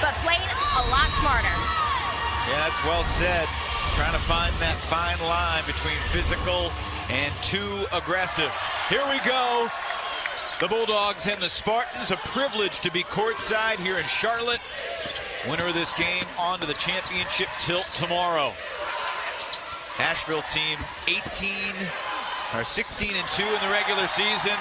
but playing a lot smarter. Yeah, that's well said. Trying to find that fine line between physical and too aggressive. Here we go. The Bulldogs and the Spartans, a privilege to be courtside here in Charlotte. Winner of this game on to the championship tilt tomorrow. Asheville team 18 or 16 and 2 in the regular season,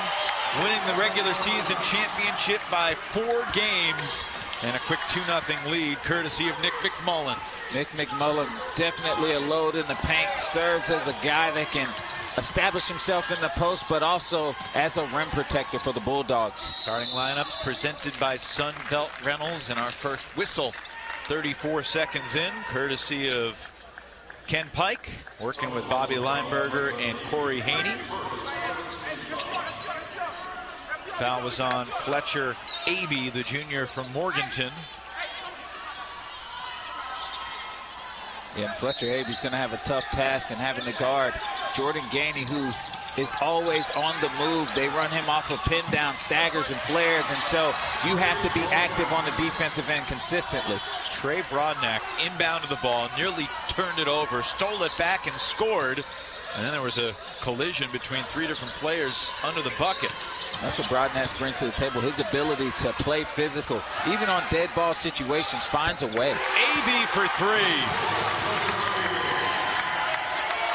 winning the regular season championship by four games and a quick 2-0 lead courtesy of Nick McMullen. Nick McMullen definitely a load in the paint, serves as a guy that can establish himself in the post, but also as a rim protector for the Bulldogs. Starting lineups presented by Sunbelt Rentals and our first whistle 34 seconds in, courtesy of Ken Pike, working with Bobby Lineberger and Corey Haney. Foul was on Fletcher Abee, the junior from Morganton. Yeah, Fletcher Abee's going to have a tough task in having to guard Jordan Gainey, who is always on the move. They run him off of pin down, staggers, and flares, and so you have to be active on the defensive end consistently. Trey Broadnax inbound to the ball, nearly turned it over, stole it back, and scored. And then there was a collision between three different players under the bucket. That's what Broadnax brings to the table. His ability to play physical, even on dead ball situations, finds a way. Abee for three.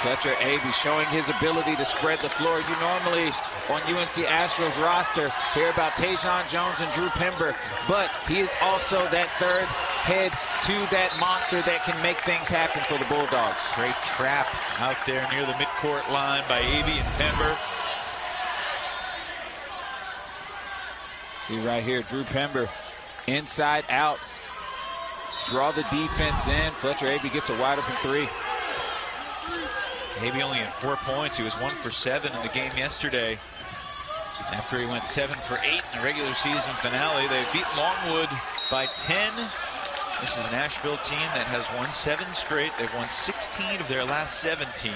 Fletcher Abee showing his ability to spread the floor. You normally, on UNC Asheville's roster, hear about Tajon Jones and Drew Pember, but he is also that third head to that monster that can make things happen for the Bulldogs. Great trap out there near the midcourt line by Abee and Pember. See right here, Drew Pember inside out. Draw the defense in. Fletcher Abee gets a wide open three. Maybe only had four points. He was one for seven in the game yesterday. After he went seven for eight in the regular season finale, they beat Longwood by 10. This is an Asheville team that has won seven straight. They've won 16 of their last 17.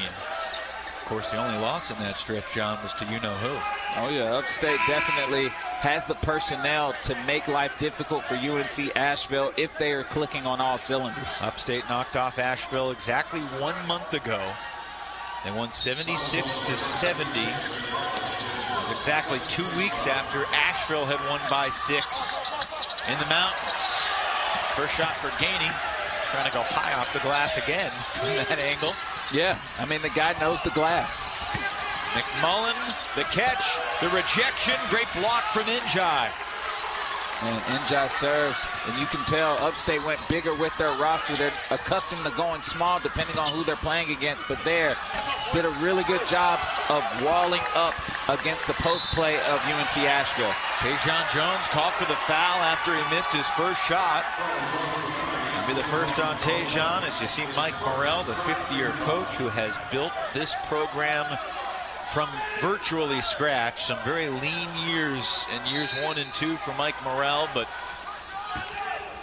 Of course, the only loss in that stretch, John, was to you-know-who. Oh, yeah. Upstate definitely has the personnel to make life difficult for UNC Asheville if they are clicking on all cylinders. Upstate knocked off Asheville exactly one month ago they won 76 to 70. It was exactly two weeks after Asheville had won by six in the mountains. First shot for Gainey. Trying to go high off the glass again from that angle. Yeah, I mean, the guy knows the glass. McMullen, the catch, the rejection, great block from Njai. And Njai serves, and you can tell Upstate went bigger with their roster. They're accustomed to going small depending on who they're playing against, but there did a really good job of walling up against the post play of UNC Asheville. Tajon Jones called for the foul after he missed his first shot. Be the first on Tajon as you see Mike Morrell, the fifth-year coach who has built this program from virtually scratch. Some very lean years in years one and two for Mike Morrell, but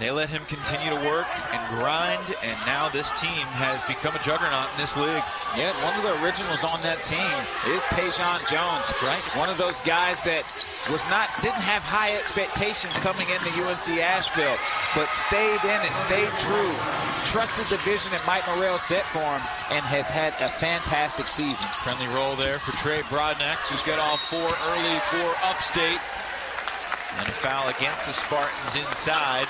they let him continue to work and grind, and now this team has become a juggernaut in this league. Yeah, one of the originals on that team is Tajon Jones. That's right. One of those guys that was not didn't have high expectations coming into UNC Asheville, but stayed in it, stayed true, trusted the vision that Mike Morrell set for him, and has had a fantastic season. Friendly roll there for Trey Broadnax, who's got all four early for Upstate. And a foul against the Spartans inside.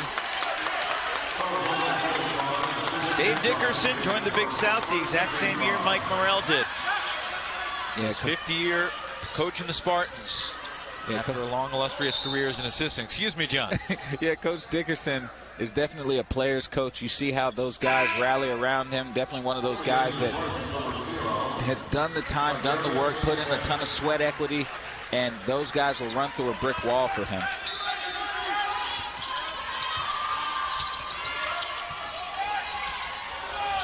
Dave Dickerson joined the Big South the exact same year Mike Morrell did. Yeah, His 50 year coaching the Spartans. Yeah, after a long, illustrious career as an assistant. Excuse me, John. yeah, Coach Dickerson is definitely a player's coach. You see how those guys rally around him. Definitely one of those guys that has done the time, done the work, put in a ton of sweat equity, and those guys will run through a brick wall for him.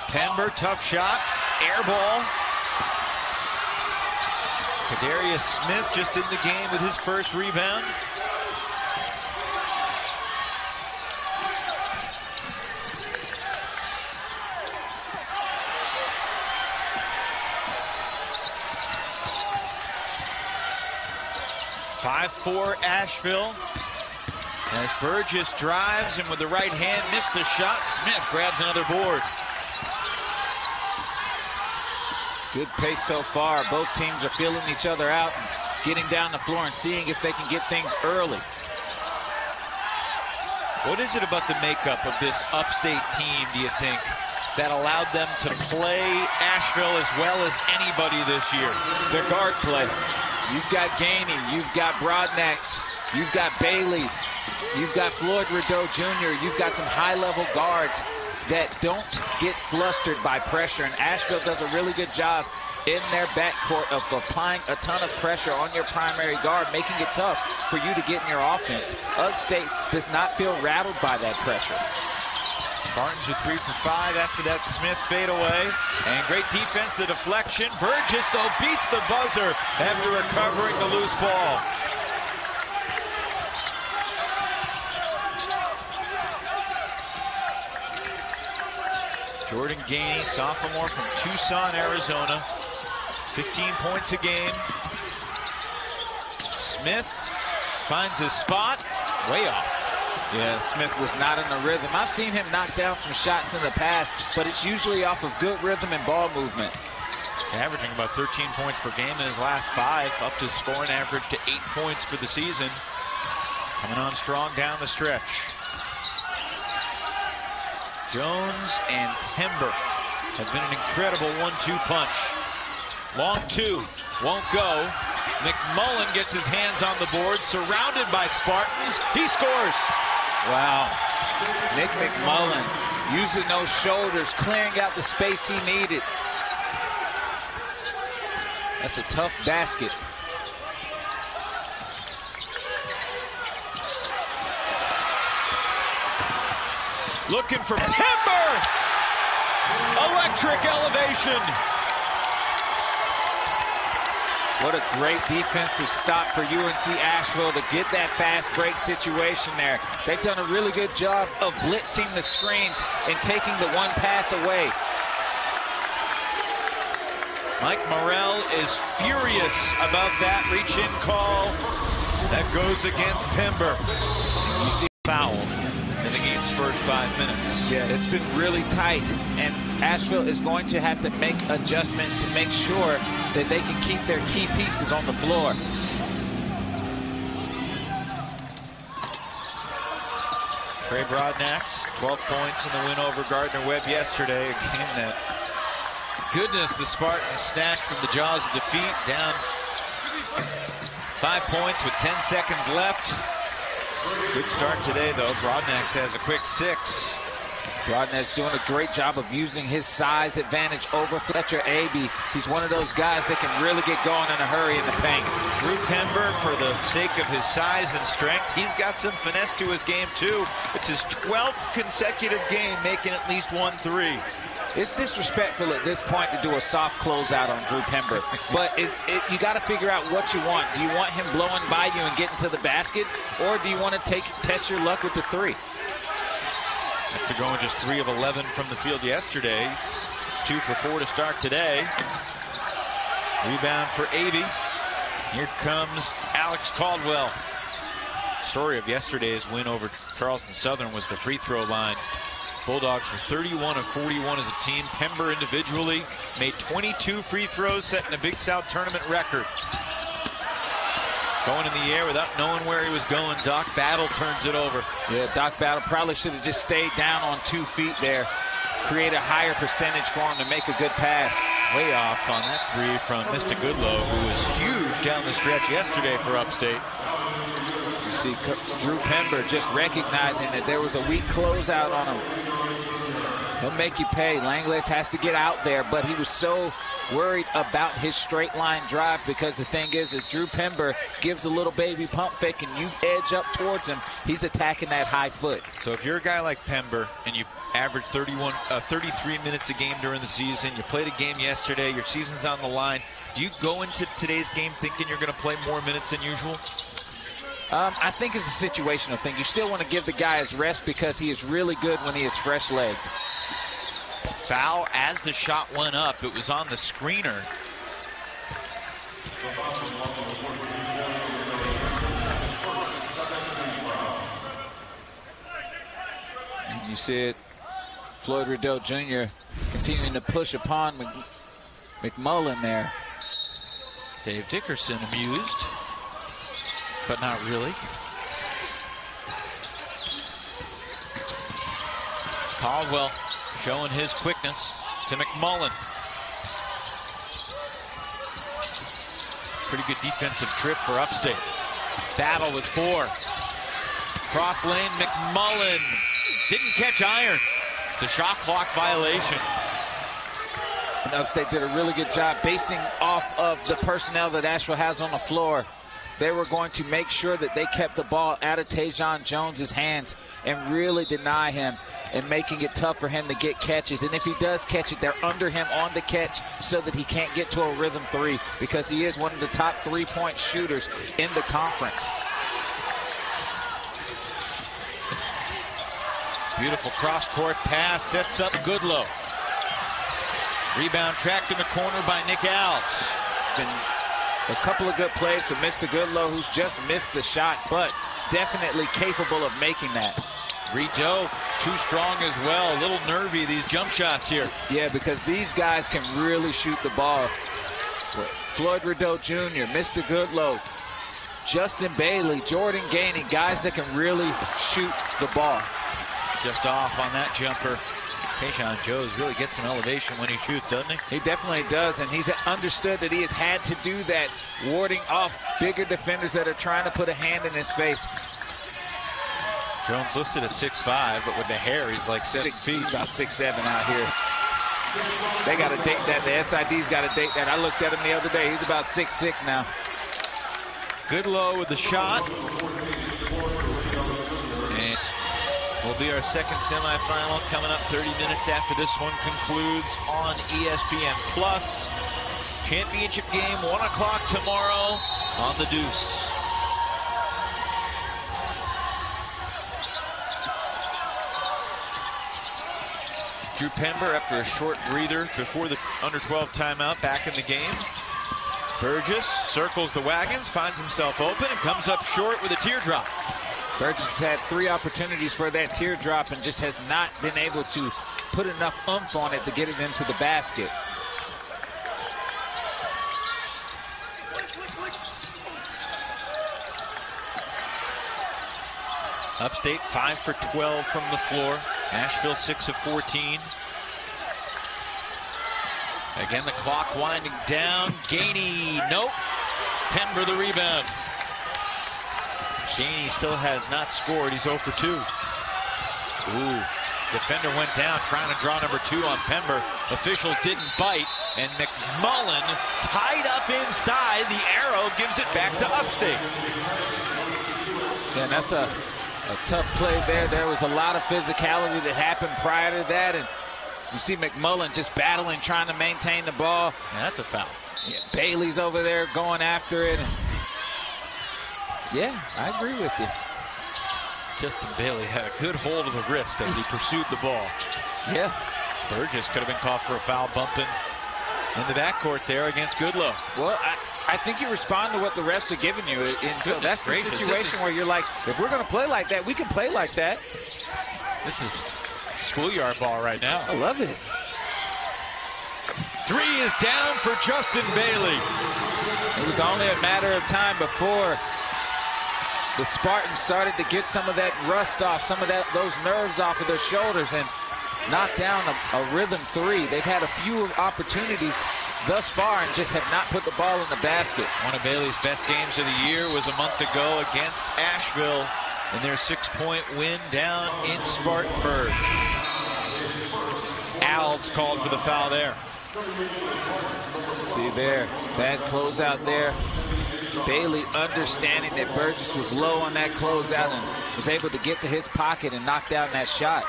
Pember, tough shot, air ball. Kadarius Smith just in the game with his first rebound. Five four Asheville. As Burgess drives and with the right hand missed the shot, Smith grabs another board. Good pace so far. Both teams are feeling each other out, getting down the floor and seeing if they can get things early. What is it about the makeup of this upstate team, do you think, that allowed them to play Asheville as well as anybody this year? Their guard play. You've got Gainey, you've got Broadnax, you've got Bailey, You've got Floyd Rideau Jr. You've got some high-level guards that don't get flustered by pressure. And Asheville does a really good job in their backcourt of applying a ton of pressure on your primary guard, making it tough for you to get in your offense. Upstate does not feel rattled by that pressure. Spartans are three for five after that Smith fadeaway. And great defense, the deflection. Burgess, though, beats the buzzer after recovering the loose ball. Jordan Gainey, sophomore from Tucson, Arizona. 15 points a game. Smith finds his spot. Way off. Yeah, Smith was not in the rhythm. I've seen him knock down some shots in the past, but it's usually off of good rhythm and ball movement. Averaging about 13 points per game in his last five, up to scoring average to eight points for the season. Coming on strong down the stretch. Jones and Pember have been an incredible one-two punch. Long two, won't go. McMullen gets his hands on the board, surrounded by Spartans. He scores. Wow. Nick McMullen using those shoulders, clearing out the space he needed. That's a tough basket. Looking for Pember. Electric elevation. What a great defensive stop for UNC Asheville to get that fast break situation there. They've done a really good job of blitzing the screens and taking the one pass away. Mike Morrell is furious about that reach-in call that goes against Pember. You see foul in the game's first five minutes. Yeah, it's been really tight, and Asheville is going to have to make adjustments to make sure that they can keep their key pieces on the floor. Trey Broadnax, 12 points in the win over Gardner-Webb yesterday, a game that, goodness, the Spartans snatched from the jaws of defeat, down five points with 10 seconds left. Good start today, though. Broadnax has a quick six. Broadnax doing a great job of using his size advantage over Fletcher Abee. He's one of those guys that can really get going in a hurry in the paint. Drew Pember, for the sake of his size and strength, he's got some finesse to his game, too. It's his 12th consecutive game making at least one three. It's disrespectful at this point to do a soft closeout on Drew Pember, but it, you got to figure out what you want. Do you want him blowing by you and getting to the basket, or do you want to take test your luck with the three? After going just 3 of 11 from the field yesterday, 2 for 4 to start today. Rebound for Abee. Here comes Alex Caldwell. Story of yesterday's win over Charleston Southern was the free throw line. Bulldogs were 31 of 41 as a team. Pember individually made 22 free throws, setting a Big South tournament record. Going in the air without knowing where he was going. Doc Battle turns it over. Yeah, Doc Battle probably should have just stayed down on two feet there. Create a higher percentage for him to make a good pass. Way off on that three from Mr. Goodlow, who was huge down the stretch yesterday for Upstate. You see Drew Pember just recognizing that there was a weak closeout on him. He'll make you pay. Langley has to get out there, but he was so worried about his straight line drive because the thing is if Drew Pember gives a little baby pump fake and you edge up towards him, he's attacking that high foot. So if you're a guy like Pember and you average 31, uh, 33 minutes a game during the season, you played a game yesterday, your season's on the line, do you go into today's game thinking you're going to play more minutes than usual? Um, I think it's a situational thing. You still want to give the guy his rest because he is really good when he is fresh-legged. Foul as the shot went up. It was on the screener. You see it, Floyd Rideau Jr. continuing to push upon McMullen there. Dave Dickerson amused, but not really. Caldwell showing his quickness to McMullen. Pretty good defensive trip for Upstate. Battle with four. Cross lane, McMullen didn't catch iron. It's a shot clock violation. And Upstate did a really good job basing off of the personnel that Asheville has on the floor. They were going to make sure that they kept the ball out of Tajon Jones's hands and really deny him and making it tough for him to get catches. And if he does catch it, they're under him on the catch so that he can't get to a rhythm three because he is one of the top three-point shooters in the conference. Beautiful cross-court pass sets up Goodlow. Rebound tracked in the corner by Nick Alves. It's been a couple of good plays to Mr. Goodlow, who's just missed the shot, but definitely capable of making that. Rideau, too strong as well. A little nervy, these jump shots here. Yeah, because these guys can really shoot the ball. Floyd Rideau Jr., Mr. Goodlow, Justin Bailey, Jordan Gainey, guys that can really shoot the ball. Just off on that jumper. Keyshawn Jones really gets some elevation when he shoots, doesn't he? He definitely does, and he's understood that he has had to do that, warding off bigger defenders that are trying to put a hand in his face. Jones listed at 6'5", but with the hair, he's like seven six, feet. He's about six seven out here. They got to date that. The SID's got to date that. I looked at him the other day. He's about six six now. Goodlow with the shot. And will be our second semifinal coming up 30 minutes after this one concludes on ESPN Plus. Championship game, 1 o'clock tomorrow on the Deuce. Drew Pember, after a short breather before the under 12 timeout, back in the game. Burgess circles the wagons, finds himself open, and comes up short with a teardrop. Burgess has had three opportunities for that teardrop and just has not been able to put enough oomph on it to get it into the basket. Upstate 5 for 12 from the floor. Asheville 6 of 14. Again, the clock winding down. Gainey, nope. Pember the rebound. Gainey still has not scored. He's 0 for 2. Ooh, defender went down trying to draw number two on Pember. Officials didn't bite, and McMullen tied up inside. The arrow gives it back to Upstate. Yeah, that's a, a tough play there. There was a lot of physicality that happened prior to that, and you see McMullen just battling, trying to maintain the ball. That's a foul. Yeah, Bailey's over there going after it. Yeah, I agree with you. Justin Bailey had a good hold of the wrist as he pursued the ball. Yeah. Burgess could have been caught for a foul bumping in the backcourt there against Goodlow. Well, I, I think you respond to what the refs are giving you. And so that's the situation where you're like, if we're going to play like that, we can play like that. This is schoolyard ball right now. I love it. Three is down for Justin Bailey. It was only a matter of time before the Spartans started to get some of that rust off, some of that those nerves off of their shoulders and knock down a, a rhythm three. They've had a few opportunities thus far and just have not put the ball in the basket. One of Bailey's best games of the year was a month ago against Asheville in their six-point win down in Spartanburg. Alves called for the foul there. See there, bad closeout there. Bailey understanding that Burgess was low on that closeout and was able to get to his pocket and knock down that shot.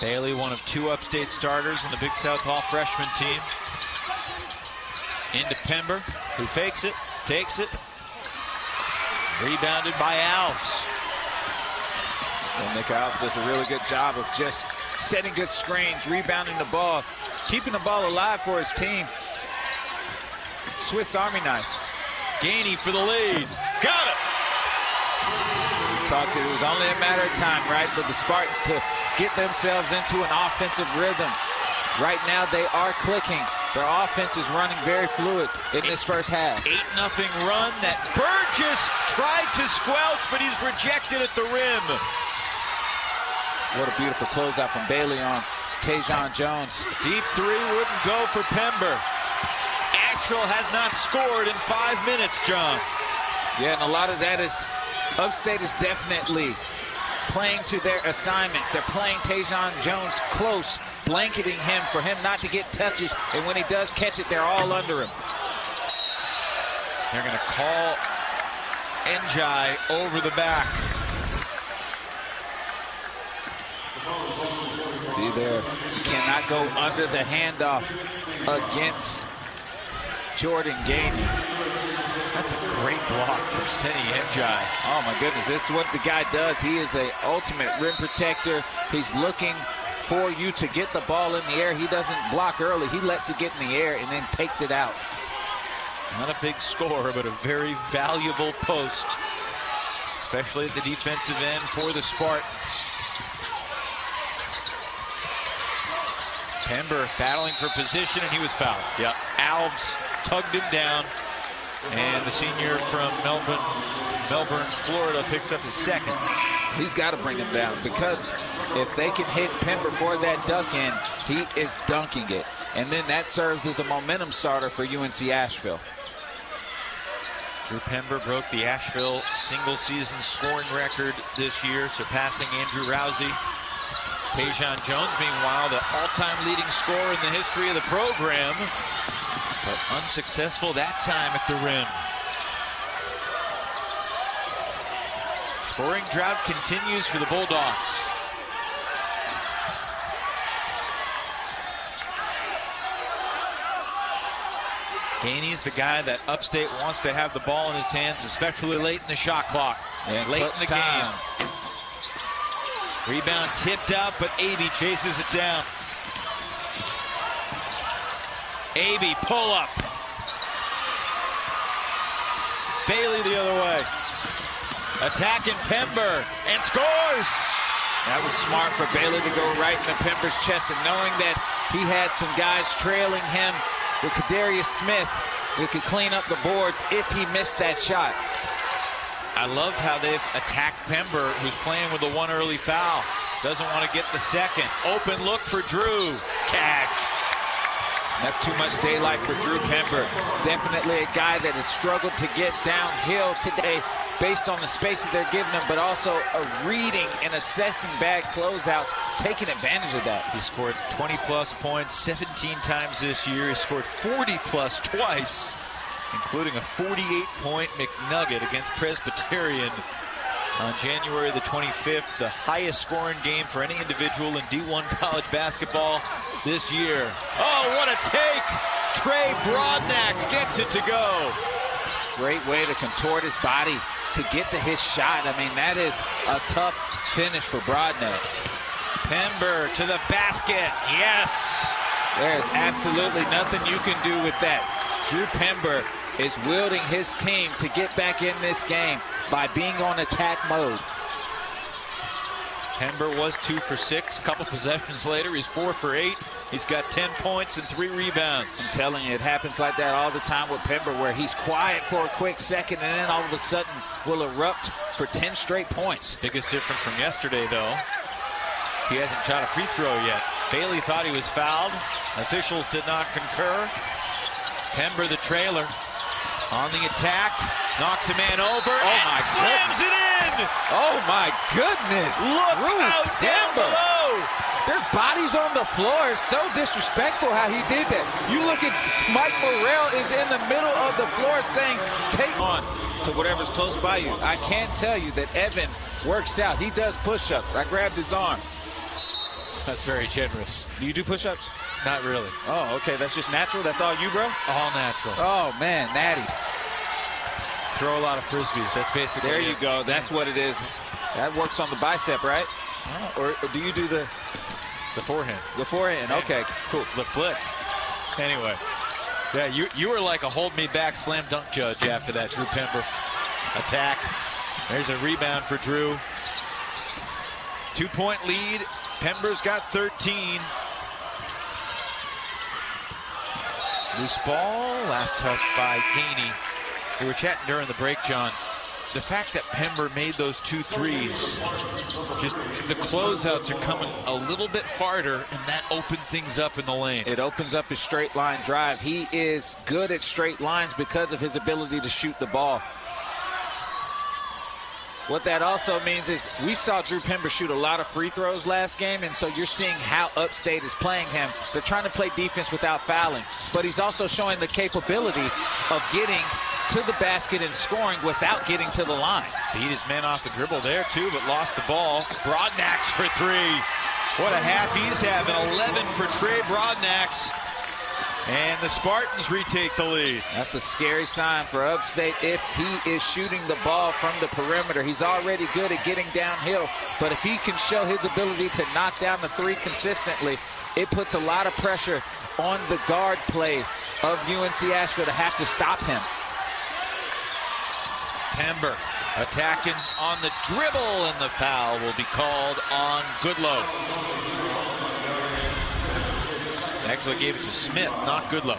Bailey, one of two upstate starters on the Big South Hall freshman team. Into Pember, who fakes it, takes it. Rebounded by Alves. And Nick Alves does a really good job of just setting good screens, rebounding the ball, keeping the ball alive for his team. Swiss Army knife. Gainey for the lead. Got it. talked, it was only a matter of time, right, for the Spartans to get themselves into an offensive rhythm. Right now, they are clicking. Their offense is running very fluid in this first half. 8 nothing run that Burgess tried to squelch, but he's rejected at the rim. What a beautiful closeout from Bailey on Tajon Jones. Deep three wouldn't go for Pember. Has not scored in five minutes, John. Yeah, and a lot of that is Upstate is definitely playing to their assignments. They're playing Tajon Jones close, blanketing him for him not to get touches. And when he does catch it, they're all under him. They're going to call Njai over the back. See there, you cannot go under the handoff against Jordan Gainey. That's a great block from Seny Njai. Oh my goodness, this is what the guy does. He is a ultimate rim protector. He's looking for you to get the ball in the air. He doesn't block early. He lets it get in the air and then takes it out. Not a big score, but a very valuable post, especially at the defensive end for the Spartans. Pember battling for position, and he was fouled. Yeah, Alves tugged him down, and the senior from Melbourne, Melbourne, Florida, picks up his second. He's got to bring him down because if they can hit Pember for that duck in, he is dunking it. And then that serves as a momentum starter for UNC Asheville. Drew Pember broke the Asheville single season scoring record this year, surpassing Andrew Rowsey. Tajon Jones, meanwhile, the all-time leading scorer in the history of the program, but unsuccessful that time at the rim. Scoring drought continues for the Bulldogs. Gainey's the guy that Upstate wants to have the ball in his hands, especially late in the shot clock. And late in the time. game. Rebound tipped out, but Abee chases it down. Abee pull up. Bailey the other way. Attacking Pember and scores. That was smart for Bailey to go right into Pember's chest and knowing that he had some guys trailing him with Kadarius Smith who could clean up the boards if he missed that shot. I love how they've attacked Pember, who's playing with a one early foul. Doesn't want to get the second. Open look for Drew. Cash. That's too much daylight for Drew Pember. Definitely a guy that has struggled to get downhill today based on the space that they're giving him, but also a reading and assessing bad closeouts, taking advantage of that. He scored 20 plus points 17 times this year. He scored 40 plus twice, including a 48 point McNugget against Presbyterian on January the 25th, the highest scoring game for any individual in D1 college basketball this year. Oh, what a take! Trey Broadnax gets it to go. Great way to contort his body to get to his shot. I mean, that is a tough finish for Broadnax. Pember to the basket. Yes. There's absolutely nothing you can do with that. Drew Pember is wielding his team to get back in this game by being on attack mode. Pember was two for six. A couple possessions later, he's four for eight. He's got 10 points and three rebounds. I'm telling you, it happens like that all the time with Pember, where he's quiet for a quick second and then all of a sudden will erupt for 10 straight points. Biggest difference from yesterday, though, he hasn't shot a free throw yet. Bailey thought he was fouled. Officials did not concur. Pember, the trailer, on the attack, knocks a man over oh and my slams goodness. it in. Oh my goodness! Look Drew out down below. There's bodies on the floor. It's so disrespectful how he did that. You look at Mike Morrell is in the middle of the floor saying, take on to whatever's close by you. I can't tell you that Evan works out. He does push-ups. I grabbed his arm. That's very generous. Do you do push-ups? Not really. Oh, okay. That's just natural? That's all you, bro? All natural. Oh, man. Natty. Throw a lot of frisbees. That's basically There you it. go. That's what it is. That works on the bicep, right? Or, or do you do the, The forehand. the forehand? Okay, cool. The flick. Anyway. Yeah, you you were like a hold me back slam dunk judge after that Drew Pember attack. There's a rebound for Drew. Two-point lead. Pember's got 13. Loose ball. Last touch by Gainey. We were chatting during the break, John. The fact that Pember made those two threes, just the closeouts are coming a little bit harder, and that opened things up in the lane. It opens up his straight line drive. He is good at straight lines because of his ability to shoot the ball. What that also means is we saw Drew Pember shoot a lot of free throws last game, and so you're seeing how Upstate is playing him. They're trying to play defense without fouling, but he's also showing the capability of getting to the basket and scoring without getting to the line. Beat his man off the dribble there, too, but lost the ball. Broadnax for three. What a half he's having. 11 for Trey Broadnax. And the Spartans retake the lead. That's a scary sign for Upstate if he is shooting the ball from the perimeter. He's already good at getting downhill, but if he can show his ability to knock down the three consistently, it puts a lot of pressure on the guard play of UNC Asheville to have to stop him. Pember attacking on the dribble, and the foul will be called on Goodlow. Actually gave it to Smith, not Goodlow.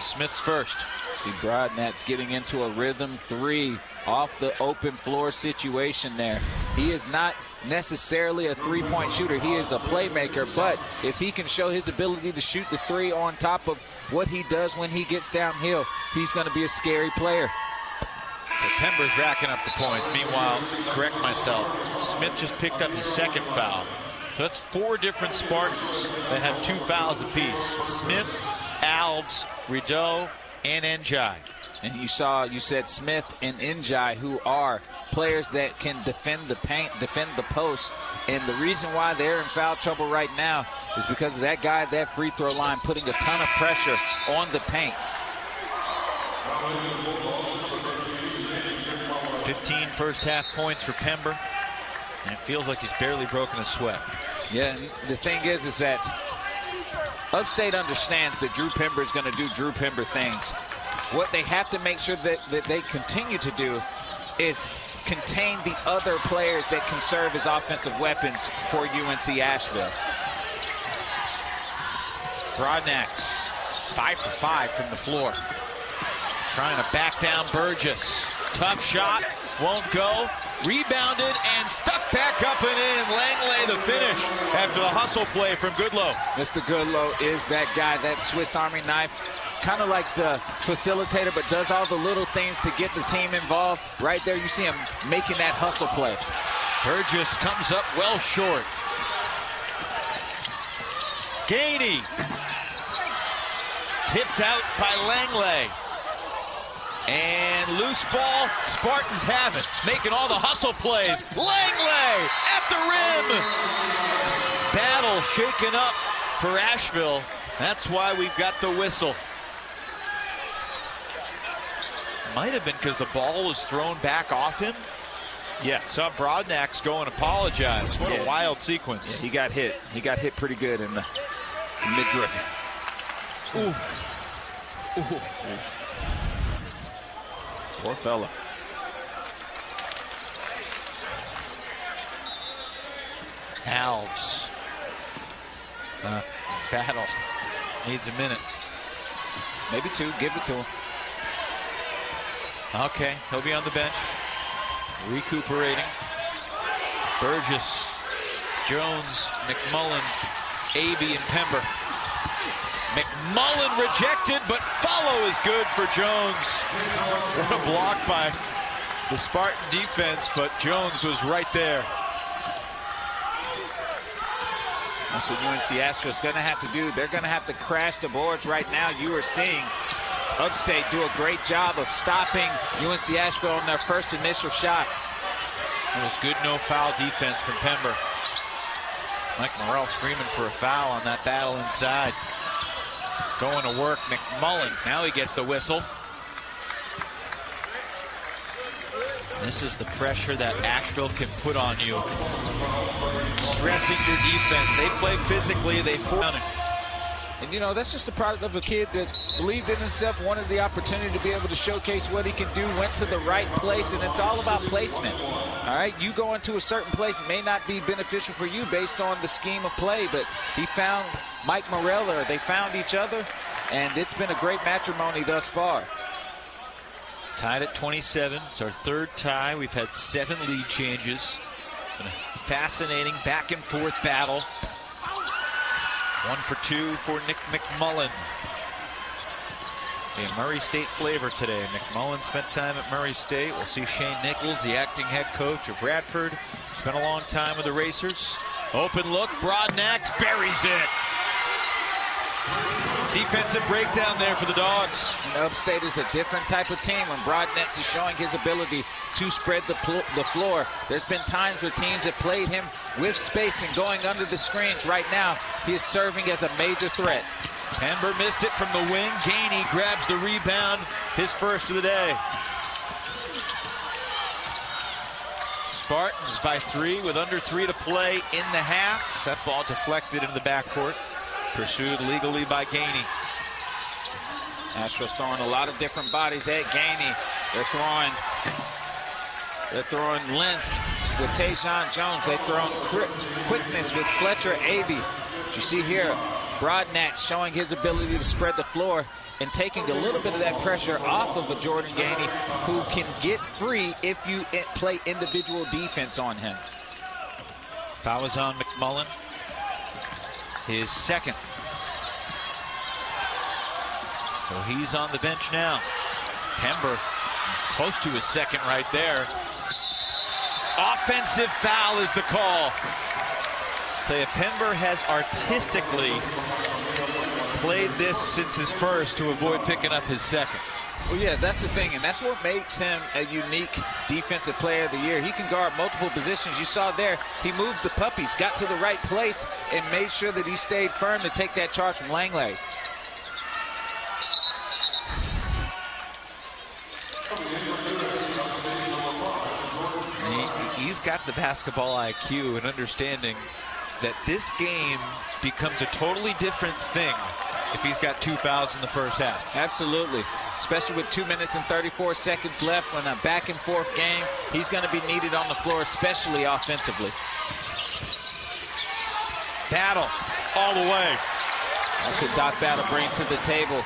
Smith's first. See Broadnax getting into a rhythm three off the open floor situation there. He is not necessarily a three-point shooter. He is a playmaker, but if he can show his ability to shoot the three on top of what he does when he gets downhill, he's going to be a scary player. So Pember's racking up the points. Meanwhile, correct myself, Smith just picked up his second foul. So that's four different Spartans that have two fouls apiece. Smith, Alves, Rideau, and Njai. And you saw, you said Smith and Njai, who are players that can defend the paint, defend the post. And the reason why they're in foul trouble right now is because of that guy at that free throw line putting a ton of pressure on the paint. 15 first half points for Pember. And it feels like he's barely broken a sweat. Yeah, the thing is, is that Upstate understands that Drew Pember is going to do Drew Pember things. What they have to make sure that, that they continue to do is contain the other players that can serve as offensive weapons for UNC Asheville. Broadnax five for five from the floor. Trying to back down Burgess. Tough shot, won't go. Rebounded and stuck back up and in. Langley the finish after the hustle play from Goodlow. Mr. Goodlow is that guy, that Swiss Army knife, kind of like the facilitator, but does all the little things to get the team involved. Right there, you see him making that hustle play. Burgess comes up well short. Gainey. Tipped out by Langley. And loose ball, Spartans have it. Making all the hustle plays. Langley at the rim. Battle shaken up for Asheville. That's why we've got the whistle. Might have been because the ball was thrown back off him. Yeah. Saw Broadnax go and apologize. What Yeah. a wild sequence. Yeah, he got hit. He got hit pretty good in the midriff. Ooh. Ooh. Poor fella. Alves. Uh, battle. Needs a minute. Maybe two. Give it to him. Okay, he'll be on the bench. Recuperating. Burgess, Jones, McMullen, Abee, and Pember. McMullen rejected, but follow is good for Jones. What a block by the Spartan defense, but Jones was right there. That's what UNC Astros going to have to do. They're going to have to crash the boards right now. You are seeing Upstate do a great job of stopping UNC Asheville on their first initial shots. It was good no foul defense from Pember. Mike Morrell screaming for a foul on that battle inside. Going to work, McMullen. Now he gets the whistle. This is the pressure that Asheville can put on you. Stressing your defense. They play physically. They force. And, you know, that's just a product of a kid that believed in himself, wanted the opportunity to be able to showcase what he can do, went to the right place, and it's all about placement. All right, you go into a certain place may not be beneficial for you based on the scheme of play, but he found Mike Morella. They found each other, and it's been a great matrimony thus far. Tied at 27. It's our third tie. We've had seven lead changes. Fascinating back and forth battle. One for two for Nick McMullen. A Murray State flavor today. McMullen spent time at Murray State. We'll see Shane Nichols, the acting head coach of Radford. Spent a long time with the Racers. Open look, Broadnax buries it. Defensive breakdown there for the Dogs. And Upstate is a different type of team when Broadnax is showing his ability to spread the, the floor. There's been times where teams have played him with space and going under the screens. Right now, he is serving as a major threat. Pember missed it from the wing. Gainey grabs the rebound, his first of the day. Spartans by three with under three to play in the half. That ball deflected into the backcourt. Pursued legally by Gainey. Asheville's throwing a lot of different bodies at Gainey. They're throwing, they're throwing length with Tajon Jones. They're throwing quickness with Fletcher. But you see here, Broadnax showing his ability to spread the floor and taking a little bit of that pressure off of a Jordan Gainey who can get free if you play individual defense on him. Foul was on McMullen his second. So he's on the bench now. Pember close to his second right there. Offensive foul is the call. Tell you, Pember has artistically played this since his first to avoid picking up his second. Well, yeah, that's the thing, and that's what makes him a unique defensive player of the year. He can guard multiple positions. You saw there, he moved the puppies, got to the right place, and made sure that he stayed firm to take that charge from Langley. He, he's got the basketball IQ and understanding that this game becomes a totally different thing if he's got two fouls in the first half. Absolutely. Especially with two minutes and 34 seconds left in a back and forth game. He's going to be needed on the floor, especially offensively. Battle all the way. That's what Doc Battle brings to the table.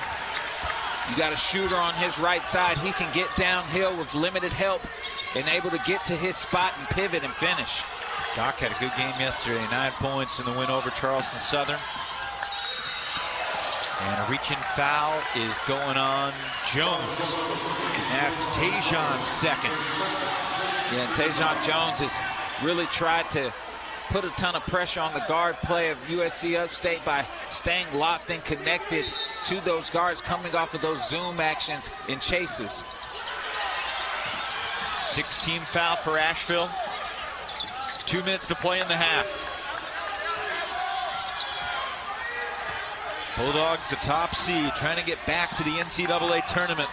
You got a shooter on his right side. He can get downhill with limited help and able to get to his spot and pivot and finish. Doc had a good game yesterday. Nine points in the win over Charleston Southern. And a reaching foul is going on Jones. And that's Tajon's second. Yeah, Tajon Jones has really tried to put a ton of pressure on the guard play of USC Upstate by staying locked and connected to those guards coming off of those zoom actions and chases. 16 foul for Asheville. Two minutes to play in the half. Bulldogs, the top seed, trying to get back to the NCAA tournament.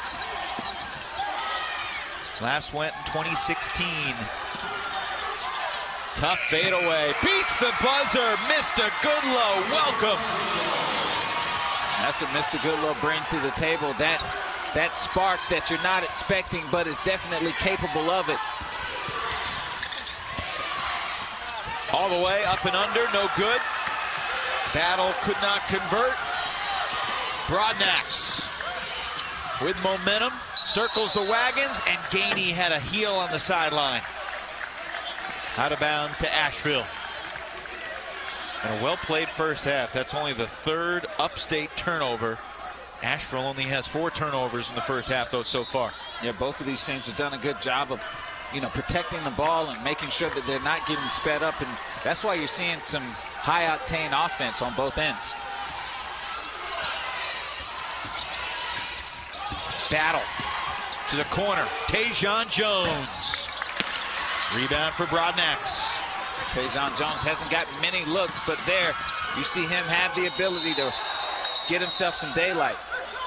Last went in 2016. Tough fadeaway. Beats the buzzer. Mr. Goodlow, welcome. That's what Mr. Goodlow brings to the table. That, that spark that you're not expecting, but is definitely capable of it. All the way, up and under, no good. Battle could not convert. Broadnax with momentum, circles the wagons, and Gainey had a heel on the sideline. Out of bounds to Asheville. And a well-played first half. That's only the third upstate turnover. Asheville only has four turnovers in the first half, though, so far. Yeah, both of these teams have done a good job of, you know, protecting the ball and making sure that they're not getting sped up. And that's why you're seeing some high-octane offense on both ends. Battle to the corner. Tajon Jones. Rebound for Broadnax. Tajon Jones hasn't got many looks, but there you see him have the ability to get himself some daylight.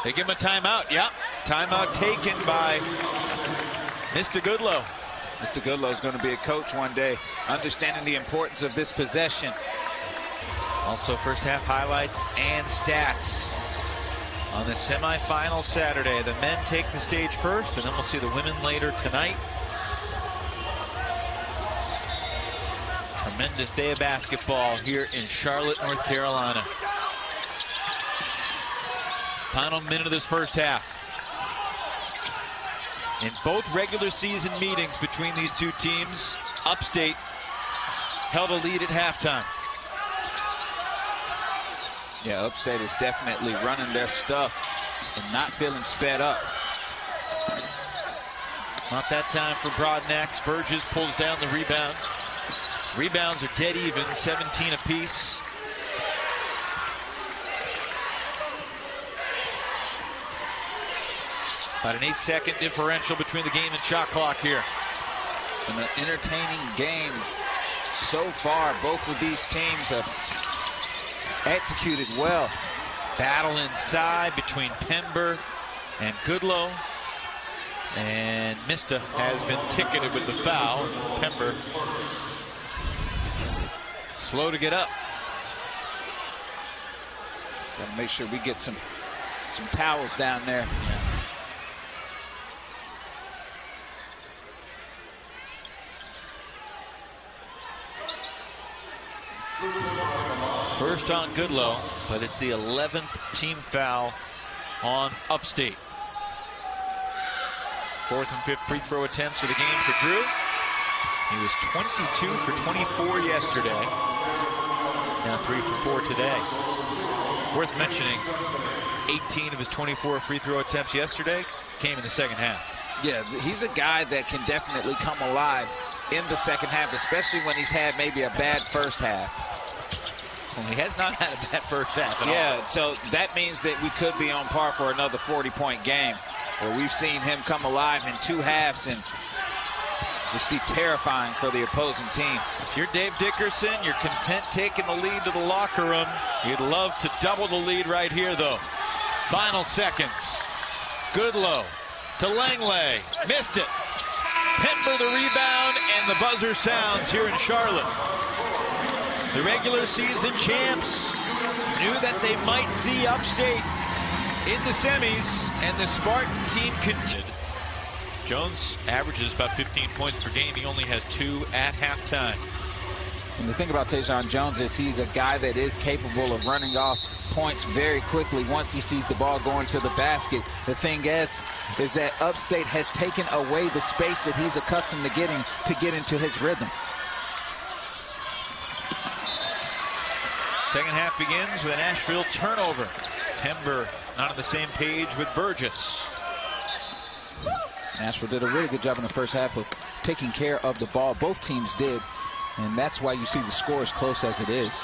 They give him a timeout. Yep. Timeout taken by Mr. Goodlow. Mr. Goodlow is going to be a coach one day, understanding the importance of this possession. Also, first half highlights and stats on the semifinal Saturday. The men take the stage first, and then we'll see the women later tonight. Tremendous day of basketball here in Charlotte, North Carolina. Final minute of this first half. In both regular season meetings between these two teams, Upstate held a lead at halftime. Yeah, Upstate is definitely running their stuff and not feeling sped up. Not that time for Broadnax. Burgess pulls down the rebound. Rebounds are dead even, 17 apiece. About an eight second differential between the game and shot clock here. It's been an entertaining game so far. Both of these teams have executed well. Battle inside between Pember and Goodloe. And Mysta has been ticketed with the foul. Pember slow to get up. Gotta make sure we get some some towels down there. First on Goodloe, but it's the 11th team foul on Upstate. Fourth and fifth free throw attempts of the game for Drew. He was 22 for 24 yesterday. Now three for four today. Worth mentioning, 18 of his 24 free throw attempts yesterday came in the second half. Yeah, he's a guy that can definitely come alive in the second half, especially when he's had maybe a bad first half. Well, he has not had a bad first half. yeah, all. so that means that we could be on par for another 40-point game where we've seen him come alive in two halves and just be terrifying for the opposing team. If you're Dave Dickerson, you're content taking the lead to the locker room. You'd love to double the lead right here, though. Final seconds. Goodloe to Langley. Missed it. Pember the rebound, and the buzzer sounds here in Charlotte. The regular season champs knew that they might see Upstate in the semis, and the Spartan team continued. Jones averages about 15 points per game. He only has two at halftime. And the thing about Tajion Jones is he's a guy that is capable of running off points very quickly once he sees the ball going to the basket. The thing is, is that Upstate has taken away the space that he's accustomed to getting to get into his rhythm. Second half begins with an Asheville turnover. Pember not on the same page with Burgess. Asheville did a really good job in the first half of taking care of the ball. Both teams did, and that's why you see the score as close as it is.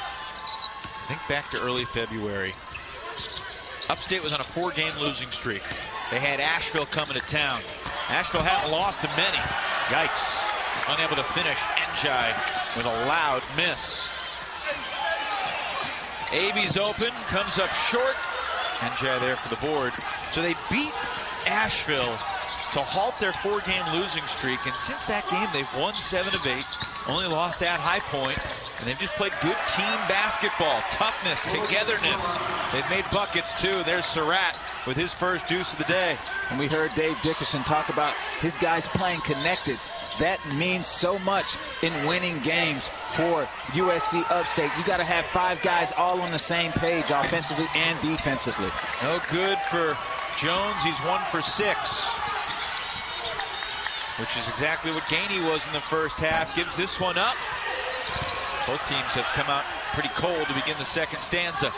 Think back to early February. Upstate was on a four-game losing streak. They had Asheville coming to town. Asheville hadn't lost to many. Yikes. Unable to finish. Njai with a loud miss. Abee's open, comes up short. Njai there for the board. So they beat Asheville to halt their four-game losing streak. And since that game, they've won seven of eight, only lost at High Point, and they've just played good team basketball, toughness, togetherness. They've made buckets too. There's Surratt with his first deuce of the day. And we heard Dave Dickerson talk about his guys playing connected. That means so much in winning games for USC Upstate. You got to have five guys all on the same page, offensively and defensively. No good for Jones. He's one for six which is exactly what Gainey was in the first half. Gives this one up. Both teams have come out pretty cold to begin the second stanza.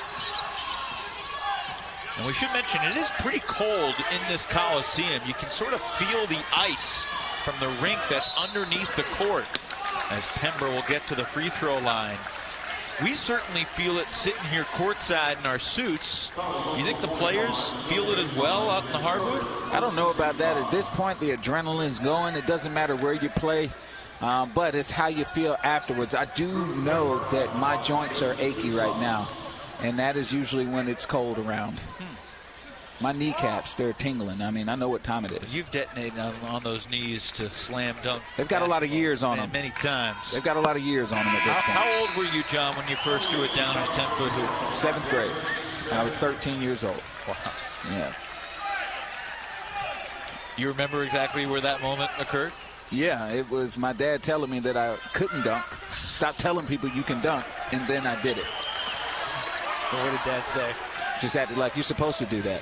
And we should mention it is pretty cold in this Coliseum. You can sort of feel the ice from the rink that's underneath the court as Pember will get to the free throw line. We certainly feel it sitting here courtside in our suits. You think the players feel it as well out in the hardwood? I don't know about that. At this point, the adrenaline's going. It doesn't matter where you play, um, but it's how you feel afterwards. I do know that my joints are achy right now, and that is usually when it's cold around. Hmm. My kneecaps, they're tingling. I mean, I know what time it is. You've detonated on, on those knees to slam dunk. They've got a lot of years on them. Many times. They've got a lot of years on them at this how, point. How old were you, John, when you first threw it down in a 10-foot hoop? Seventh grade. I was 13 years old. Wow. Yeah. You remember exactly where that moment occurred? Yeah, it was my dad telling me that I couldn't dunk. Stop telling people you can dunk, and then I did it. Well, what did Dad say? Just acted like you're supposed to do that.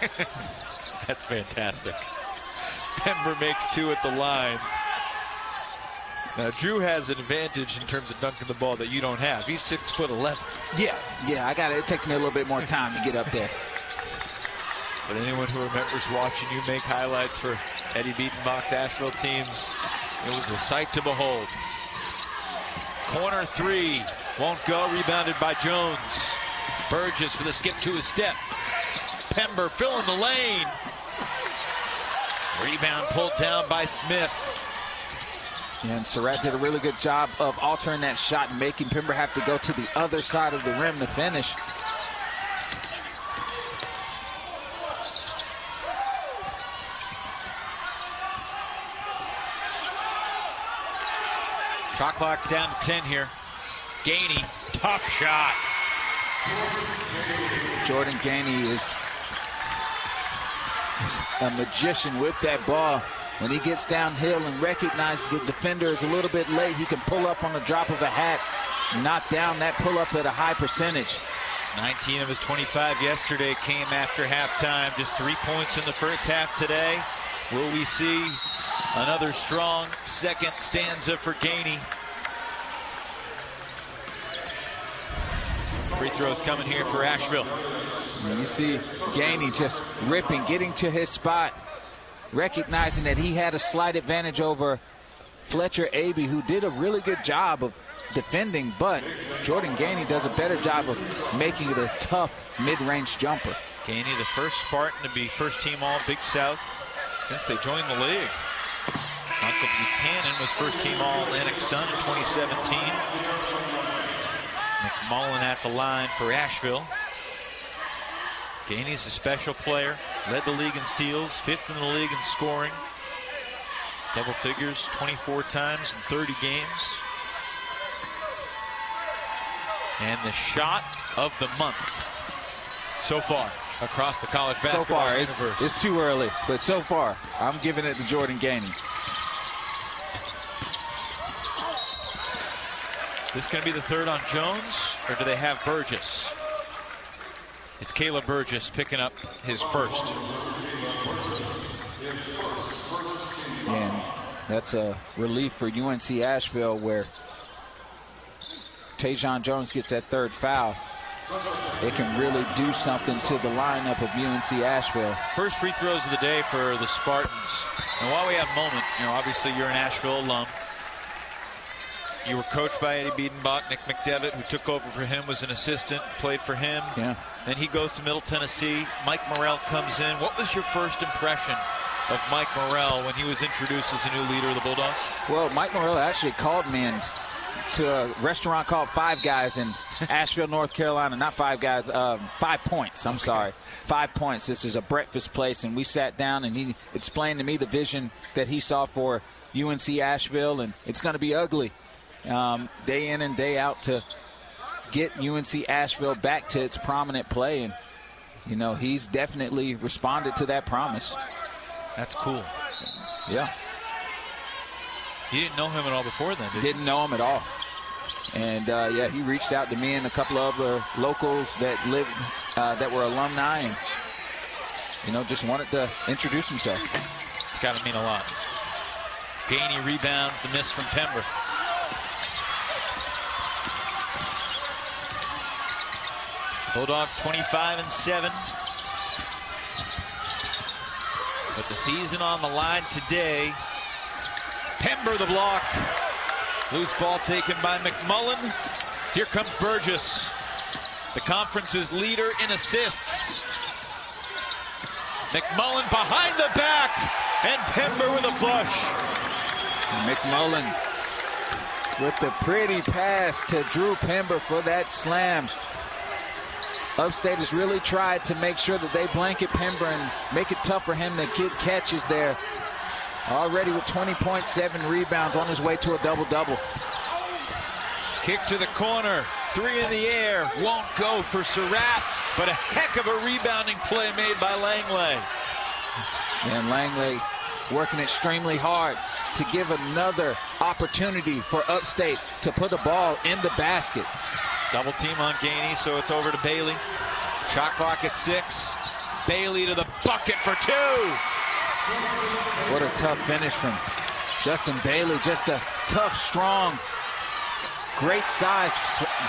That's fantastic. Pember makes two at the line. Now, Drew has an advantage in terms of dunking the ball that you don't have. He's six foot eleven. Yeah, yeah, I got it. It takes me a little bit more time to get up there. But anyone who remembers watching you make highlights for Eddie Biedenbach's Asheville teams, it was a sight to behold. Corner three won't go. Rebounded by Jones. Burgess with a skip to his step. Pember filling the lane. Rebound pulled down by Smith. And Surratt did a really good job of altering that shot and making Pember have to go to the other side of the rim to finish. Shot clock's down to 10 here. Gainey, tough shot. Jordan Gainey is, is a magician with that ball. When he gets downhill and recognizes the defender is a little bit late, he can pull up on the drop of a hat, knock down that pull up at a high percentage. 19 of his 25 yesterday came after halftime. Just three points in the first half today. Will we see another strong second stanza for Gainey? Free throws coming here for Asheville. You see Gainey just ripping, getting to his spot, recognizing that he had a slight advantage over Fletcher Abee, who did a really good job of defending, but Jordan Gainey does a better job of making it a tough mid-range jumper. Gainey, the first Spartan to be first team all Big South since they joined the league. Uncle Buchanan was first team all Atlantic Sun in 2017. McMullen at the line for Asheville. Gainey's a special player. Led the league in steals, fifth in the league in scoring. Double figures 24 times in 30 games. And the shot of the month so far across the college basketball so far, universe. it's, it's too early, but so far, I'm giving it to Jordan Gainey. This going to be the third on Jones, or do they have Burgess? It's Caleb Burgess picking up his first. And that's a relief for UNC Asheville where Tajion Jones gets that third foul. It can really do something to the lineup of UNC Asheville. First free throws of the day for the Spartans. And while we have a moment, you know, obviously you're an Asheville alum. You were coached by Eddie Biedenbach. Nick McDevitt, who took over for him, was an assistant, played for him. Yeah. Then he goes to Middle Tennessee. Mike Morrell comes in. What was your first impression of Mike Morrell when he was introduced as a new leader of the Bulldogs? Well, Mike Morrell actually called me in to a restaurant called Five Guys in Asheville, North Carolina. Not Five Guys, um, Five Points. I'm sorry, Five Points. This is a breakfast place, and we sat down and he explained to me the vision that he saw for UNC Asheville, and it's going to be ugly, um, day in and day out to get UNC Asheville back to its prominent play, and you know he's definitely responded to that promise. That's cool. Yeah. You didn't know him at all before then, did you? Didn't know him at all. And uh, yeah, he reached out to me and a couple of other locals that lived, uh, that were alumni, and you know, just wanted to introduce himself. It's got to mean a lot. Gainey rebounds the miss from Pember. Bulldogs 25 and 7. But the season on the line today. Pember the block. Loose ball taken by McMullen. Here comes Burgess, the conference's leader in assists. McMullen behind the back, and Pember with a flush. McMullen with the pretty pass to Drew Pember for that slam. Upstate has really tried to make sure that they blanket Pember and make it tough for him to get catches there. Already with 20.7 rebounds on his way to a double-double. Kick to the corner. Three in the air. Won't go for Surratt, but a heck of a rebounding play made by Langley. And Langley working extremely hard to give another opportunity for Upstate to put the ball in the basket. Double team on Gainey, so it's over to Bailey. Shot clock at six. Bailey to the bucket for two. What a tough finish from Justin Bailey. Just a tough, strong, great size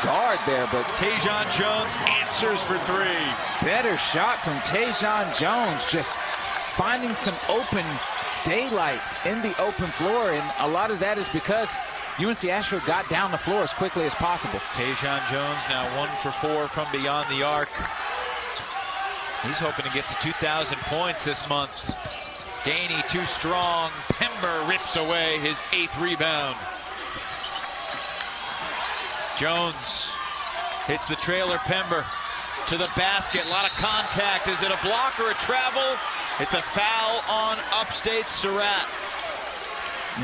guard there, but Tajion Jones answers for three. Better shot from Tajion Jones, just finding some open daylight in the open floor, and a lot of that is because UNC Asheville got down the floor as quickly as possible. Tajion Jones now one for four from beyond the arc. He's hoping to get to 2,000 points this month. Gainey too strong. Pember rips away his eighth rebound. Jones hits the trailer Pember to the basket. A lot of contact. Is it a block or a travel? It's a foul on upstate Surratt.